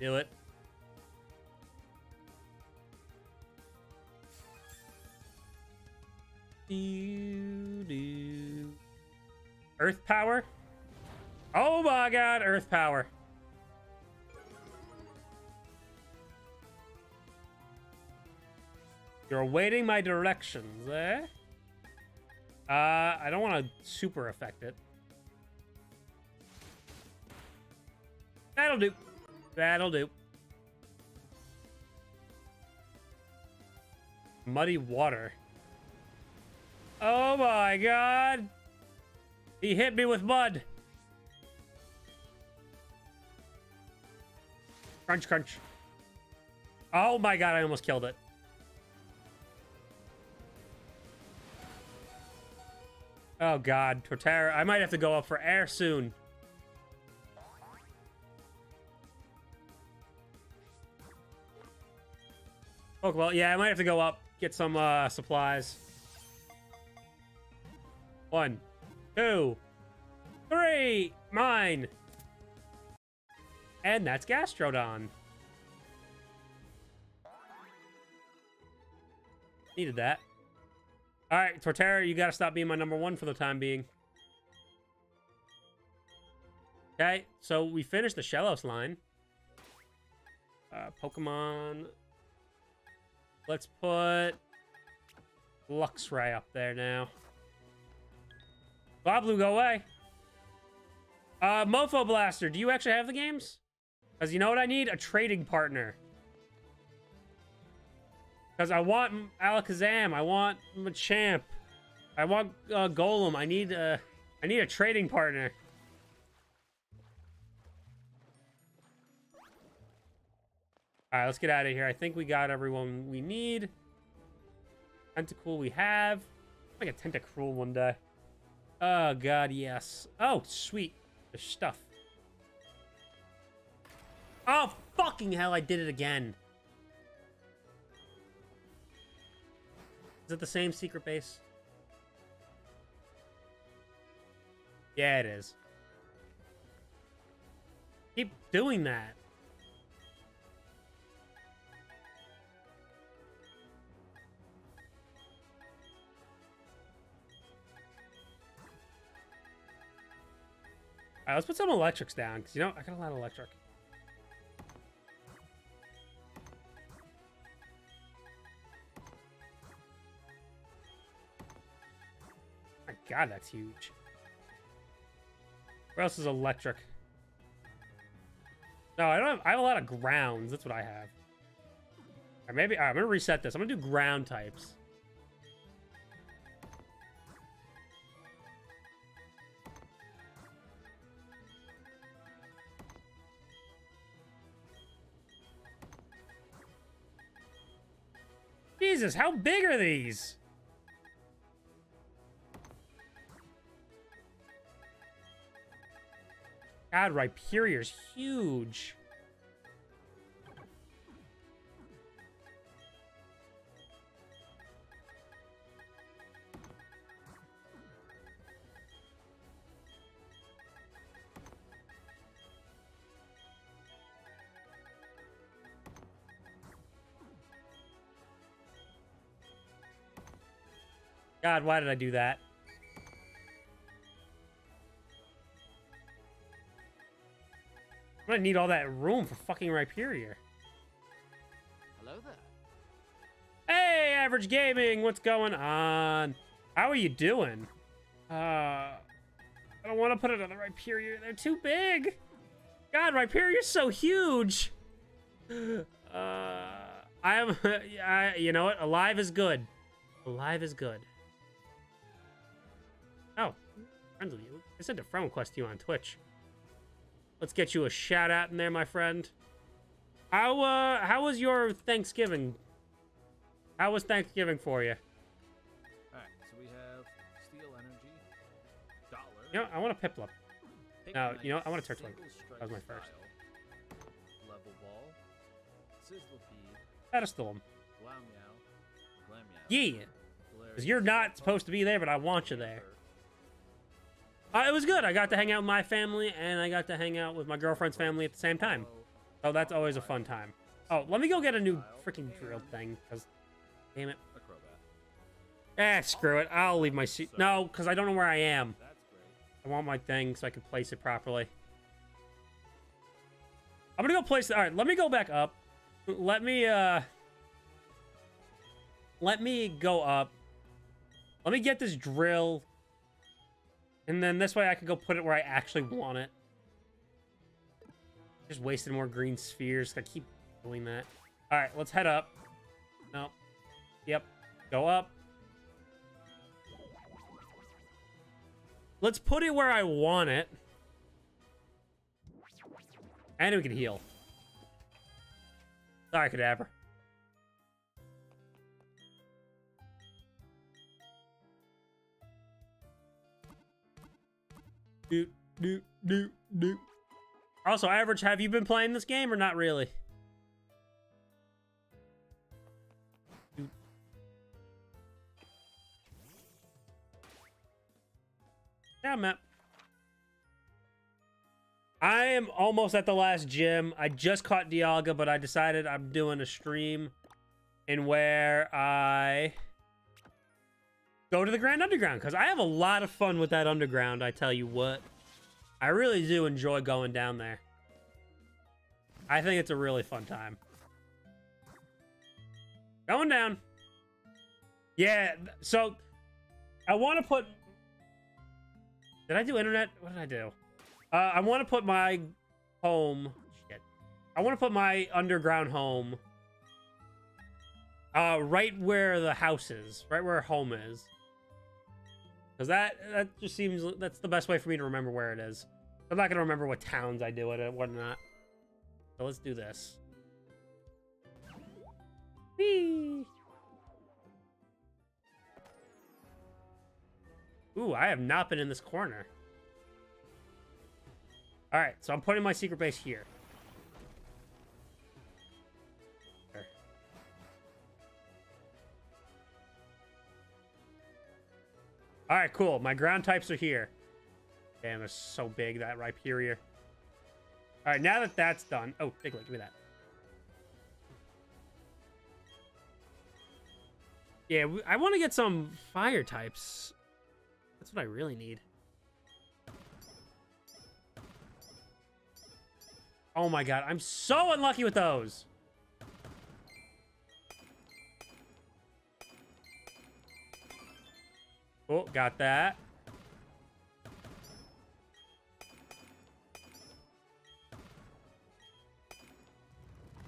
Do it. Do, do. Earth power? Oh my god, earth power. You're awaiting my directions, eh? Uh, I don't want to super affect it. That'll do. That'll do. Muddy water. Oh my god! He hit me with mud. Crunch, crunch. Oh my god, I almost killed it. Oh god, Torterra. I might have to go up for air soon. Oh well, yeah, I might have to go up, get some uh, supplies. One, two, three, mine. And that's Gastrodon. Needed that. All right, Torterra, you gotta stop being my number one for the time being. Okay, so we finished the Shellos line. Uh, Pokemon. Let's put Luxray up there now. Boblu, go away. Uh, Mofo Blaster, do you actually have the games? Because you know what I need? A trading partner. Because I want Alakazam. I want Machamp. I want uh, Golem. I need, uh, I need a trading partner. All right, let's get out of here. I think we got everyone we need. Tentacool we have. I get Tentacruel one day. Oh, God, yes. Oh, sweet. The stuff. Oh, fucking hell, I did it again. Is it the same secret base? Yeah, it is. Keep doing that. Right, let's put some electrics down, because, you know, I got a lot of electric. My god, that's huge. Where else is electric? No, I don't have, I have a lot of grounds. That's what I have. Maybe, I'm going to reset this. I'm going to do ground types. Jesus, how big are these? God, Rhyperior's huge. God, why did I do that? I'm gonna need all that room for fucking Rhyperior. Hello there. Hey, Average Gaming, what's going on? How are you doing? Uh, I don't want to put it on the Rhyperior. They're too big. God, Rhyperior's so huge. Uh, I am, I, you know what? Alive is good. Alive is good. Friends with you. I sent a friend request to you on Twitch. Let's get you a shout out in there, my friend. How uh how was your Thanksgiving? How was Thanksgiving for you? Alright, so we have Steel Energy, Dollar. You know, I want a Piplup. No, you know, I want a Turtwig. Strike That was my first. Level Ball, Sizzlipede, Pedestal him. Glameow, Glameow. Yeah. Because you're not supposed to be there, but I want you there. Uh, it was good. I got to hang out with my family, and I got to hang out with my girlfriend's family at the same time. So that's always a fun time. Oh, let me go get a new freaking drill thing, because... Damn it. Eh, screw it. I'll leave my seat. No, because I don't know where I am. I want my thing so I can place it properly. I'm gonna go place. All right, let me go back up. Let me, uh... Let me go up. Let me get this drill. And then this way I can go put it where I actually want it. Just wasted more green spheres. I keep doing that. All right, let's head up. No. Yep. Go up. Let's put it where I want it. And we can heal. Sorry, Cadaver. Doot, do, do, do. Also, average, have you been playing this game or not really? Yeah, Matt. I am almost at the last gym. I just caught Dialga, but I decided I'm doing a stream in where I go to the Grand Underground because I have a lot of fun with that underground. I tell you what, I really do enjoy going down there. I think it's a really fun time. Going down. Yeah, so I want to put. Did I do internet? What did I do? Uh, I want to put my home. Shit. I want to put my underground home. Uh, right where the house is, right where home is. Because that that just seems that's the best way for me to remember where it is. I'm not gonna remember what towns I do it and whatnot. So let's do this. Whee! Ooh, I have not been in this corner. All right, so I'm putting my secret base here. All right, cool. My ground types are here. Damn, it's so big, that Rhyperior. All right, now that that's done... Oh, Diglett, give me that. Yeah, I want to get some fire types. That's what I really need. Oh my god, I'm so unlucky with those. Oh, got that.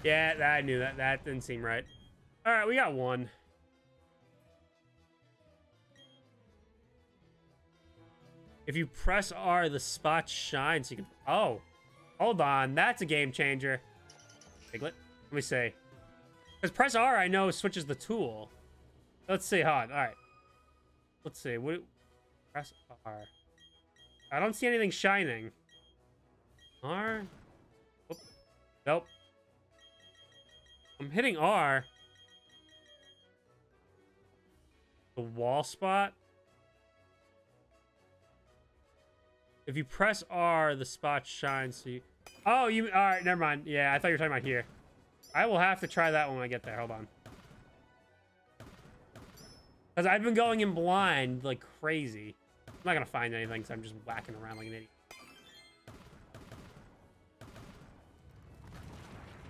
Yeah, I knew that. That didn't seem right. All right, we got one. If you press R, the spot shines. So you can. Oh, hold on. That's a game changer. Piglet. let me see. Because press R, I know switches the tool. Let's see. Hot. All right. Let's see. What? Press R. I don't see anything shining. R. Oop. Nope. I'm hitting R. The wall spot. If you press R, the spot shines. So you... Oh, you. All right, never mind. Yeah, I thought you were talking about here. I will have to try that when I get there. Hold on. Because I've been going in blind like crazy. I'm not going to find anything, so I'm just whacking around like an idiot.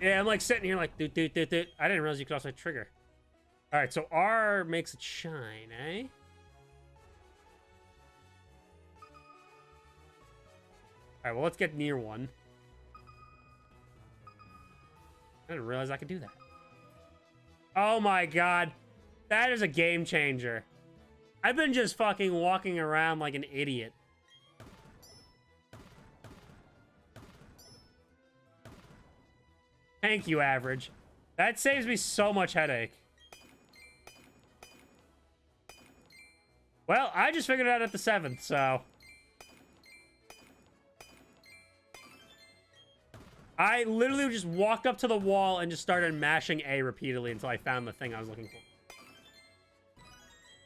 Yeah, I'm like sitting here like, doot, doot, doot, doot. I didn't realize you could also trigger. All right, so R makes it shine, eh? All right, well, let's get near one. I didn't realize I could do that. Oh my god. That is a game changer. I've been just fucking walking around like an idiot. Thank you, average. That saves me so much headache. Well, I just figured it out at the seventh, so... I literally just walked up to the wall and just started mashing A repeatedly until I found the thing I was looking for.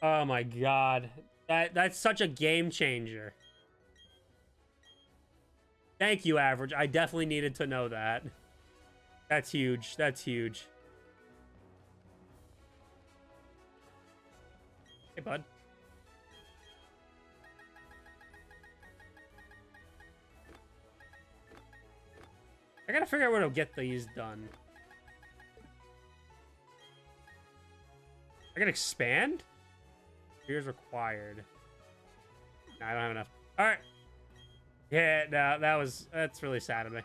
Oh my god. That That's such a game changer. Thank you, Average. I definitely needed to know that. That's huge. That's huge. Hey, bud. I gotta figure out where to get these done. I can expand? Here's required. I don't have enough. All right. Yeah, no, that was, that's really sad of me.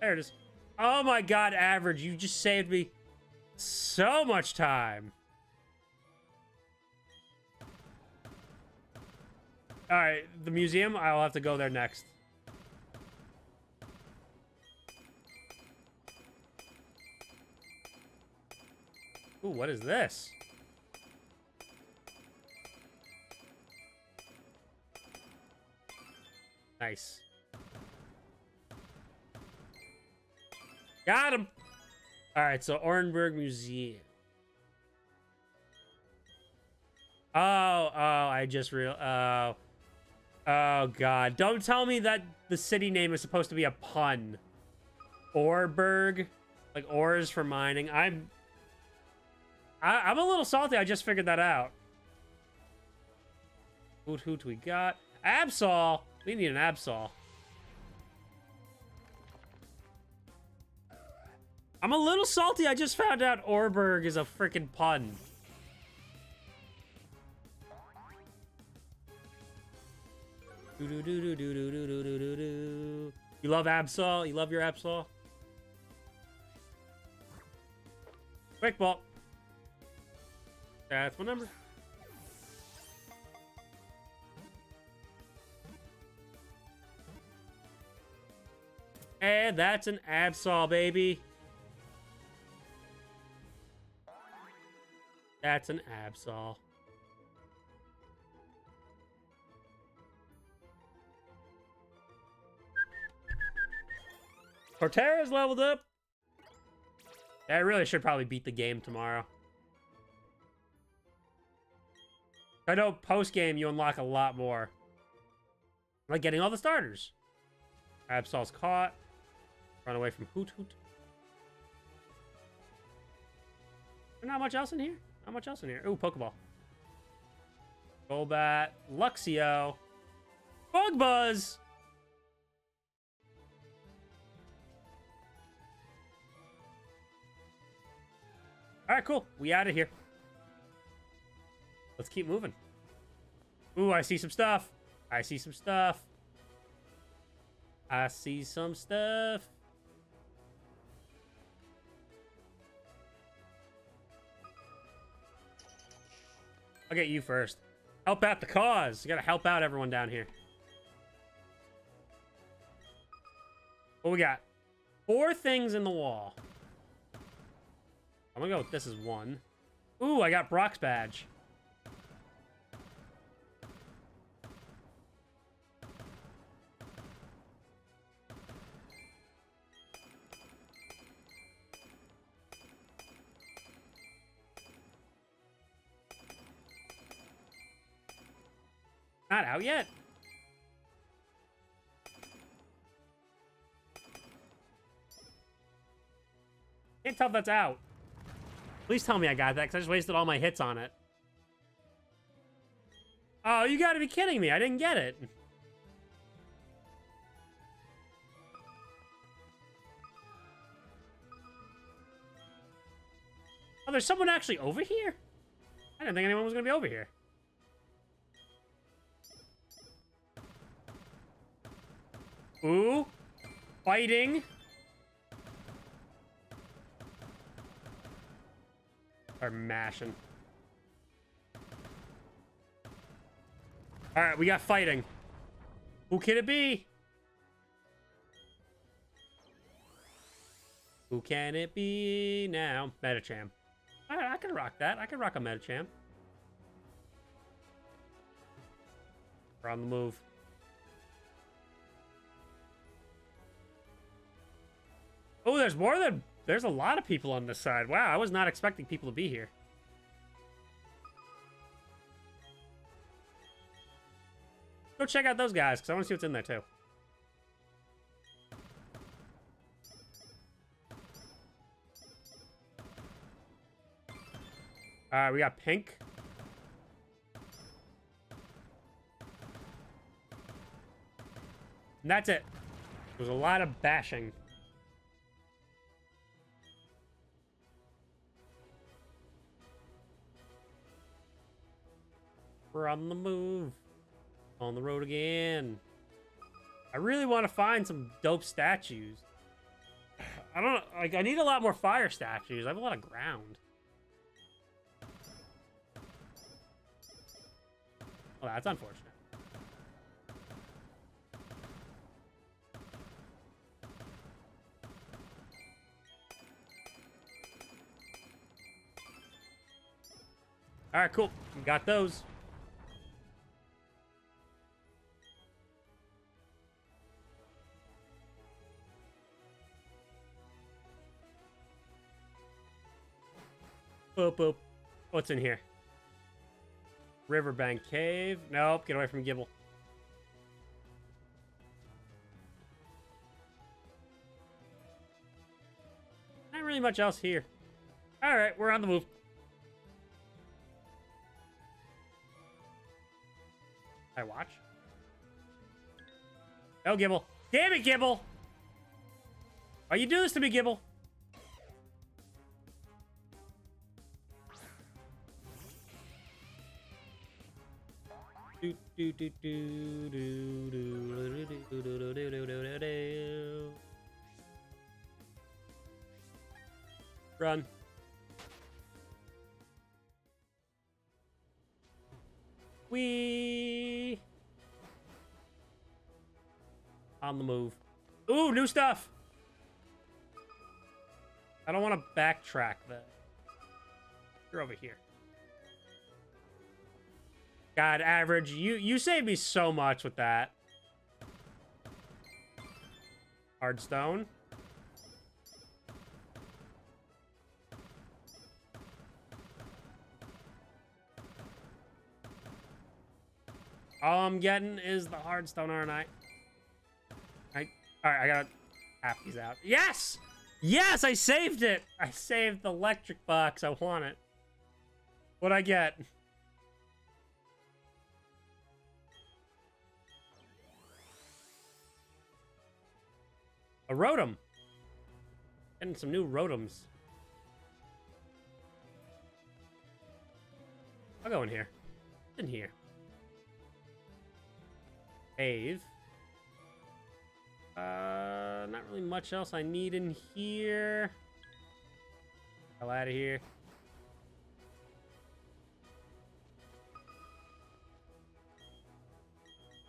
There it is. Oh my god, average. You just saved me so much time. All right, the museum, I'll have to go there next. Ooh, what is this? Nice. Got him. All right, so Oreburgh Museum. Oh, oh, I just real. Oh, oh God! Don't tell me that the city name is supposed to be a pun. Oreburgh, like ores for mining. I'm, I, I'm a little salty. I just figured that out. Hoot hoot, we got Absol. We need an Absol. I'm a little salty. I just found out Oreburgh is a freaking pun. You love Absol? You love your Absol? Quick ball. That's my number. And that's an Absol, baby. That's an Absol. Torterra's leveled up. I really should probably beat the game tomorrow. I know post-game you unlock a lot more. Like getting all the starters. Absol's caught. Run away from Hoothoot. Not much else in here? Not much else in here. Ooh, Pokeball. Golbat. Luxio. Bug Buzz! Alright, cool. We out of here. Let's keep moving. Ooh, I see some stuff. I see some stuff. I see some stuff. I'll get you first. Help out the cause. You gotta help out everyone down here. What we got? Four things in the wall. I'm gonna go with this as one. Ooh, I got Brock's badge. Not out yet. Can't tell if that's out. Please tell me I got that, because I just wasted all my hits on it. Oh, you gotta be kidding me. I didn't get it. Oh, there's someone actually over here? I didn't think anyone was gonna be over here. Ooh. Fighting. Are mashing. All right, we got fighting. Who can it be? Who can it be now? All right, I can rock that. I can rock a Medicham. We're on the move. Oh, there's more than... There's a lot of people on this side. Wow, I was not expecting people to be here. Go check out those guys, because I want to see what's in there, too. Alright, we got pink. And that's it. There's a lot of bashing. We're on the move. On the road again. I really want to find some dope statues. I don't. Like, I need a lot more fire statues. I have a lot of ground. Well, that's unfortunate. All right, cool. Got those. Boop, boop. What's in here? Riverbank Cave. Nope, get away from Gible. Not really much else here. All right, we're on the move. I watch. No, Gible. Damn it, Gible! Why you do this to me, Gible? Do, do, do, do, do, do, do, do, do, do, do, do. Run. We on the move. Ooh, new stuff. I don't want to backtrack that. You're over here. God, average, you you saved me so much with that. Hardstone. All I'm getting is the hardstone, aren't I? I all right, I gotta tap these out. Yes! Yes, I saved it! I saved the electric box. I want it. What'd I get? A rotom. Getting some new rotoms. I'll go in here. In here. Cave. Uh, not really much else I need in here. Hell out of here.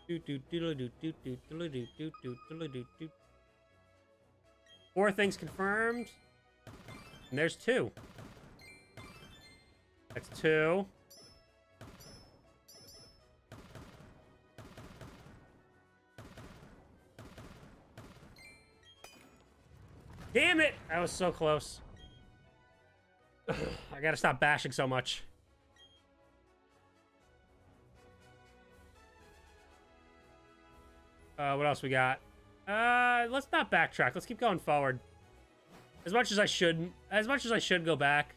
Do do do do do do do do do do do do do. Four things confirmed. And there's two. That's two. Damn it! I was so close. I gotta stop bashing so much. Uh, what else we got? Uh, let's not backtrack. Let's keep going forward. As much as I should, as much as I should go back.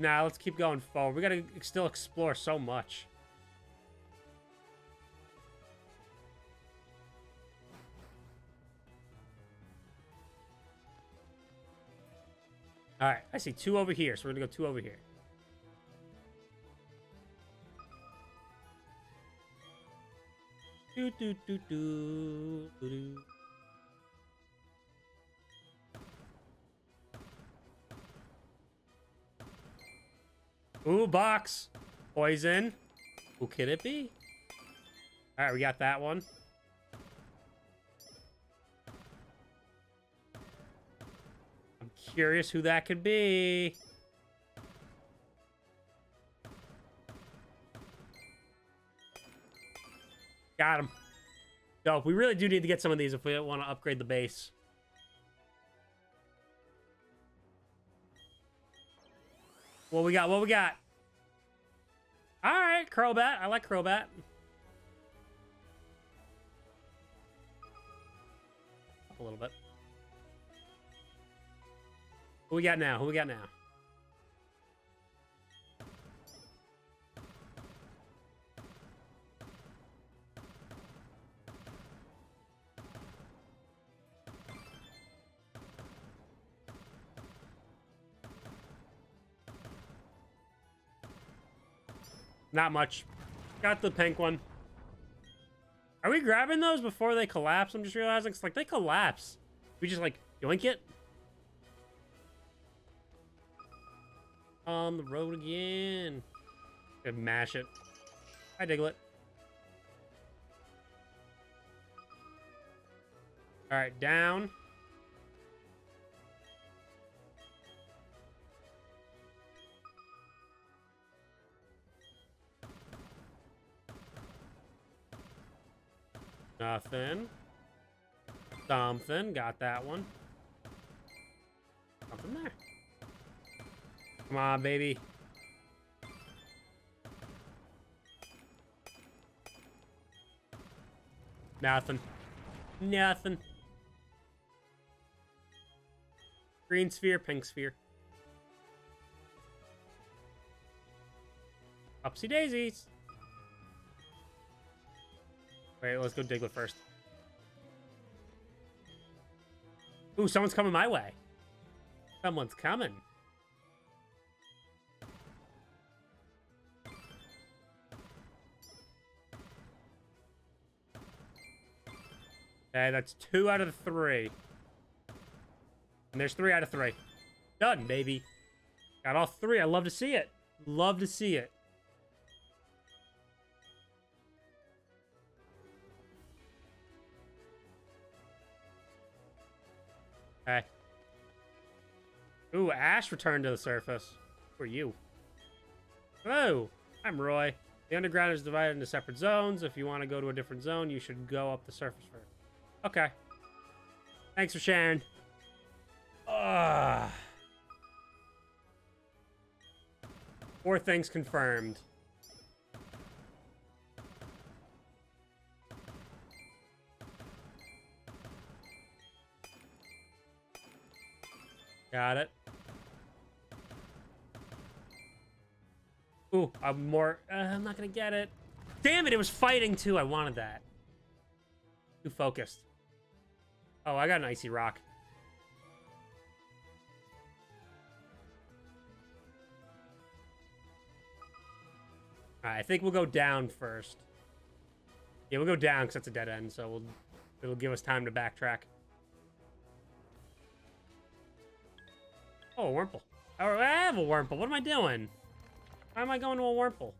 Nah, let's keep going forward. We gotta still explore so much. All right, I see two over here, so we're gonna go two over here. Do do do do do do. Ooh, box. Poison. Who could it be? All right, we got that one. I'm curious who that could be. Got him. Dope. We really do need to get some of these if we want to upgrade the base. What we got? What we got? All right, Crobat. I like Crobat. A little bit. Who we got now? Who we got now? Not much. Got the pink one. Are we grabbing those before they collapse? I'm just realizing it's like they collapse. We just like yoink it. On the road again. And mash it. Hi, Diglett. All right, down. Nothing. Something. Got that one. Something there. Come on, baby. Nothing. Nothing. Green sphere, pink sphere. Upsy daisies. Wait, let's go Diglett first. Ooh, someone's coming my way. Someone's coming. Okay, that's two out of three. And there's three out of three. Done, baby. Got all three. I love to see it. Love to see it. Okay. Ooh, Ash returned to the surface. Are you? Hello, I'm Roy. The underground is divided into separate zones. If you want to go to a different zone, you should go up the surface first. Okay. Thanks for sharing. Ugh. Four things confirmed. Got it. Ooh, I'm more... Uh, I'm not gonna get it. Damn it, it was fighting too. I wanted that. Too focused. Oh, I got an icy rock. Alright, I think we'll go down first. Yeah, we'll go down because that's a dead end, so we'll it'll give us time to backtrack. Oh, a Wurmple. Oh, I have a Wurmple. What am I doing? Why am I going to a Wurmple?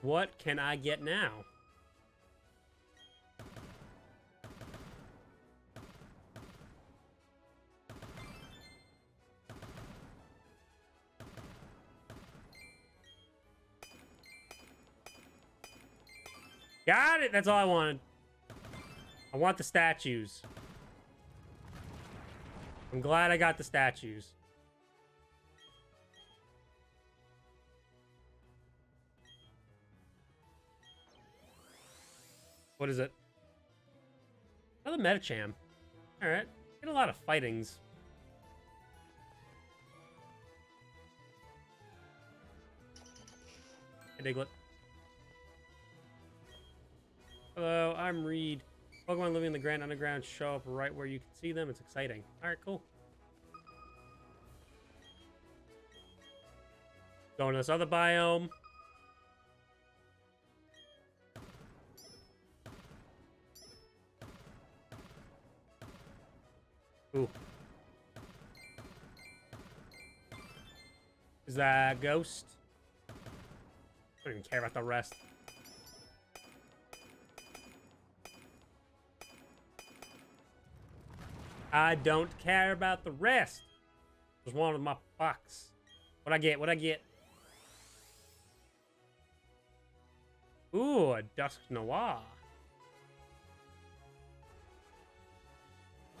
What can I get now? Got it! That's all I wanted. I want the statues. I'm glad I got the statues. What is it? Another Medicham. Alright. Get a lot of fightings. Hey, Diglett. Hello, I'm Reed. Pokemon living in the Grand Underground show up right where you can see them. It's exciting. Alright, cool. Going to this other biome. Ooh. Is that a ghost? I don't even care about the rest. I don't care about the rest. Just of my box. What I get? What I get? Ooh, a Dusk Noir.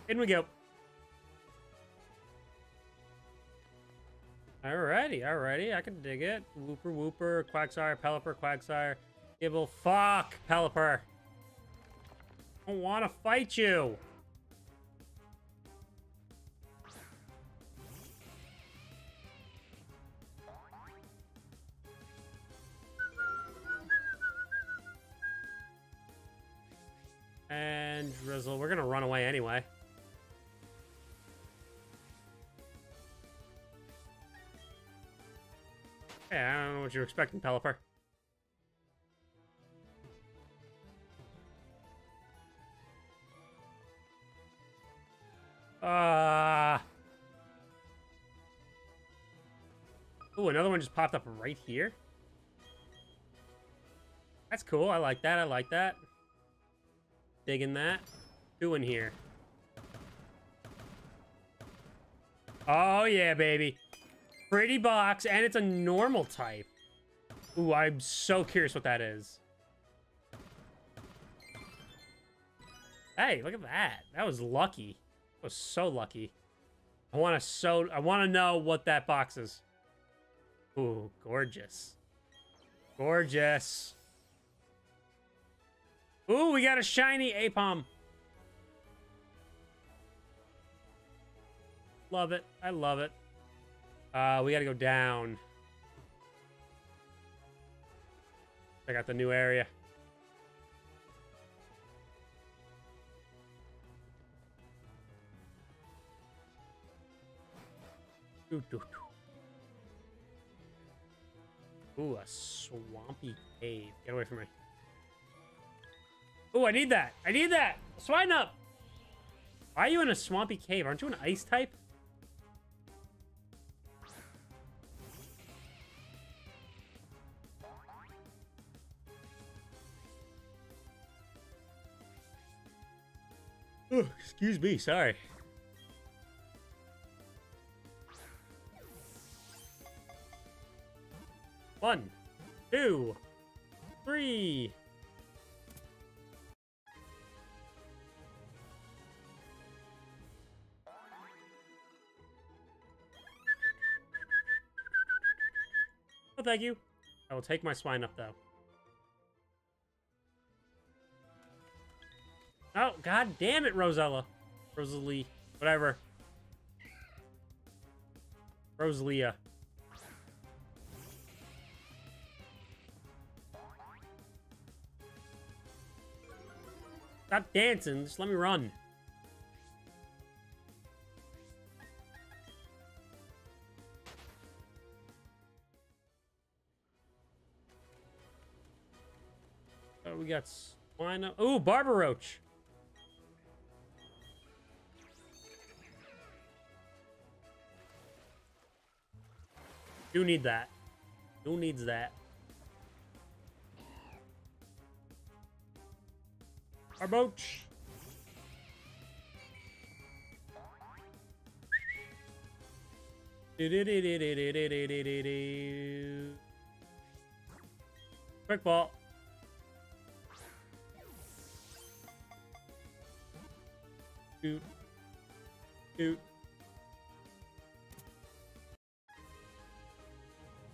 In we go. Alrighty, alrighty, I can dig it. Wooper, Wooper, Quagsire, Pelipper, Quagsire, Gible. Fuck, Pelipper. I don't want to fight you. And Drizzle, we're gonna run away anyway. What you're expecting, Pelipper. Uh... Ooh, another one just popped up right here. That's cool. I like that. I like that. Digging that. Doing here. Oh, yeah, baby. Pretty box, and it's a normal type. Ooh, I'm so curious what that is. Hey, look at that. That was lucky. That was so lucky. I want to so I want to know what that box is. Ooh, gorgeous. Gorgeous. Ooh, we got a shiny Aipom. Love it. I love it. Uh, we got to go down. Check out the new area. Ooh, a swampy cave. Get away from me. Ooh, I need that. I need that. Swinub. Why are you in a swampy cave? Aren't you an ice type? Excuse me, sorry. One, two, three. Oh, thank you. I will take my Swinub, though. Oh, god damn it, Rosella. Rosalie. Whatever. Rosalia. Stop dancing. Just let me run. Oh, we got swine. Oh, Barboach. Do need that. Who needs that? Our boat. Quick ball. Shoot. Shoot.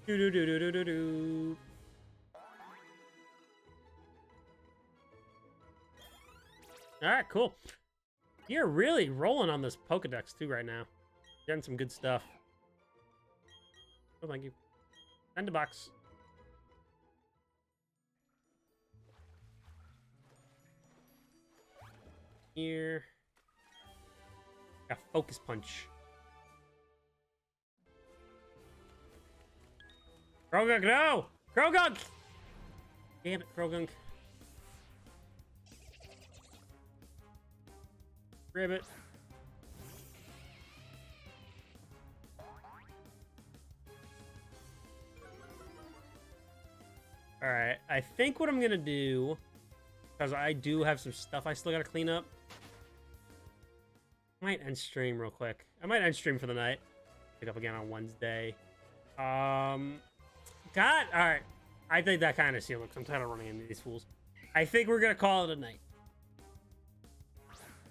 Do do do do do do do. All right, cool. You're really rolling on this Pokedex too right now. Getting some good stuff. Oh, thank you. Send a box. Here. Got focus punch. Croagunk, no! Croagunk! Damn it, Croagunk. Ribbit. Alright, I think what I'm gonna do, because I do have some stuff I still gotta clean up. I might end stream real quick. I might end stream for the night. Pick up again on Wednesday. Um, God, all right. I think that kind of seal looks. I'm tired of running into these fools. I think we're gonna call it a night.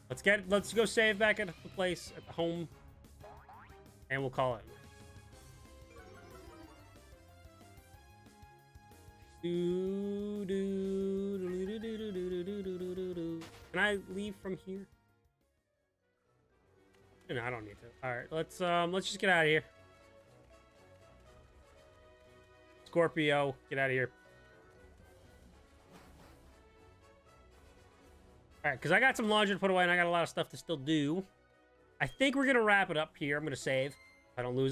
Let's get. Let's go save back at the place at the home, and we'll call it. Can I leave from here? No, I don't need to. All right, let's um, let's just get out of here. Skorupi, get out of here. All right, because I got some laundry to put away and I got a lot of stuff to still do. I think we're going to wrap it up here. I'm going to save. If I don't lose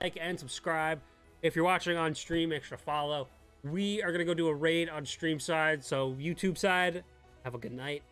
Like and subscribe. If you're watching on stream, make sure to follow. We are going to go do a raid on stream side. So YouTube side, have a good night.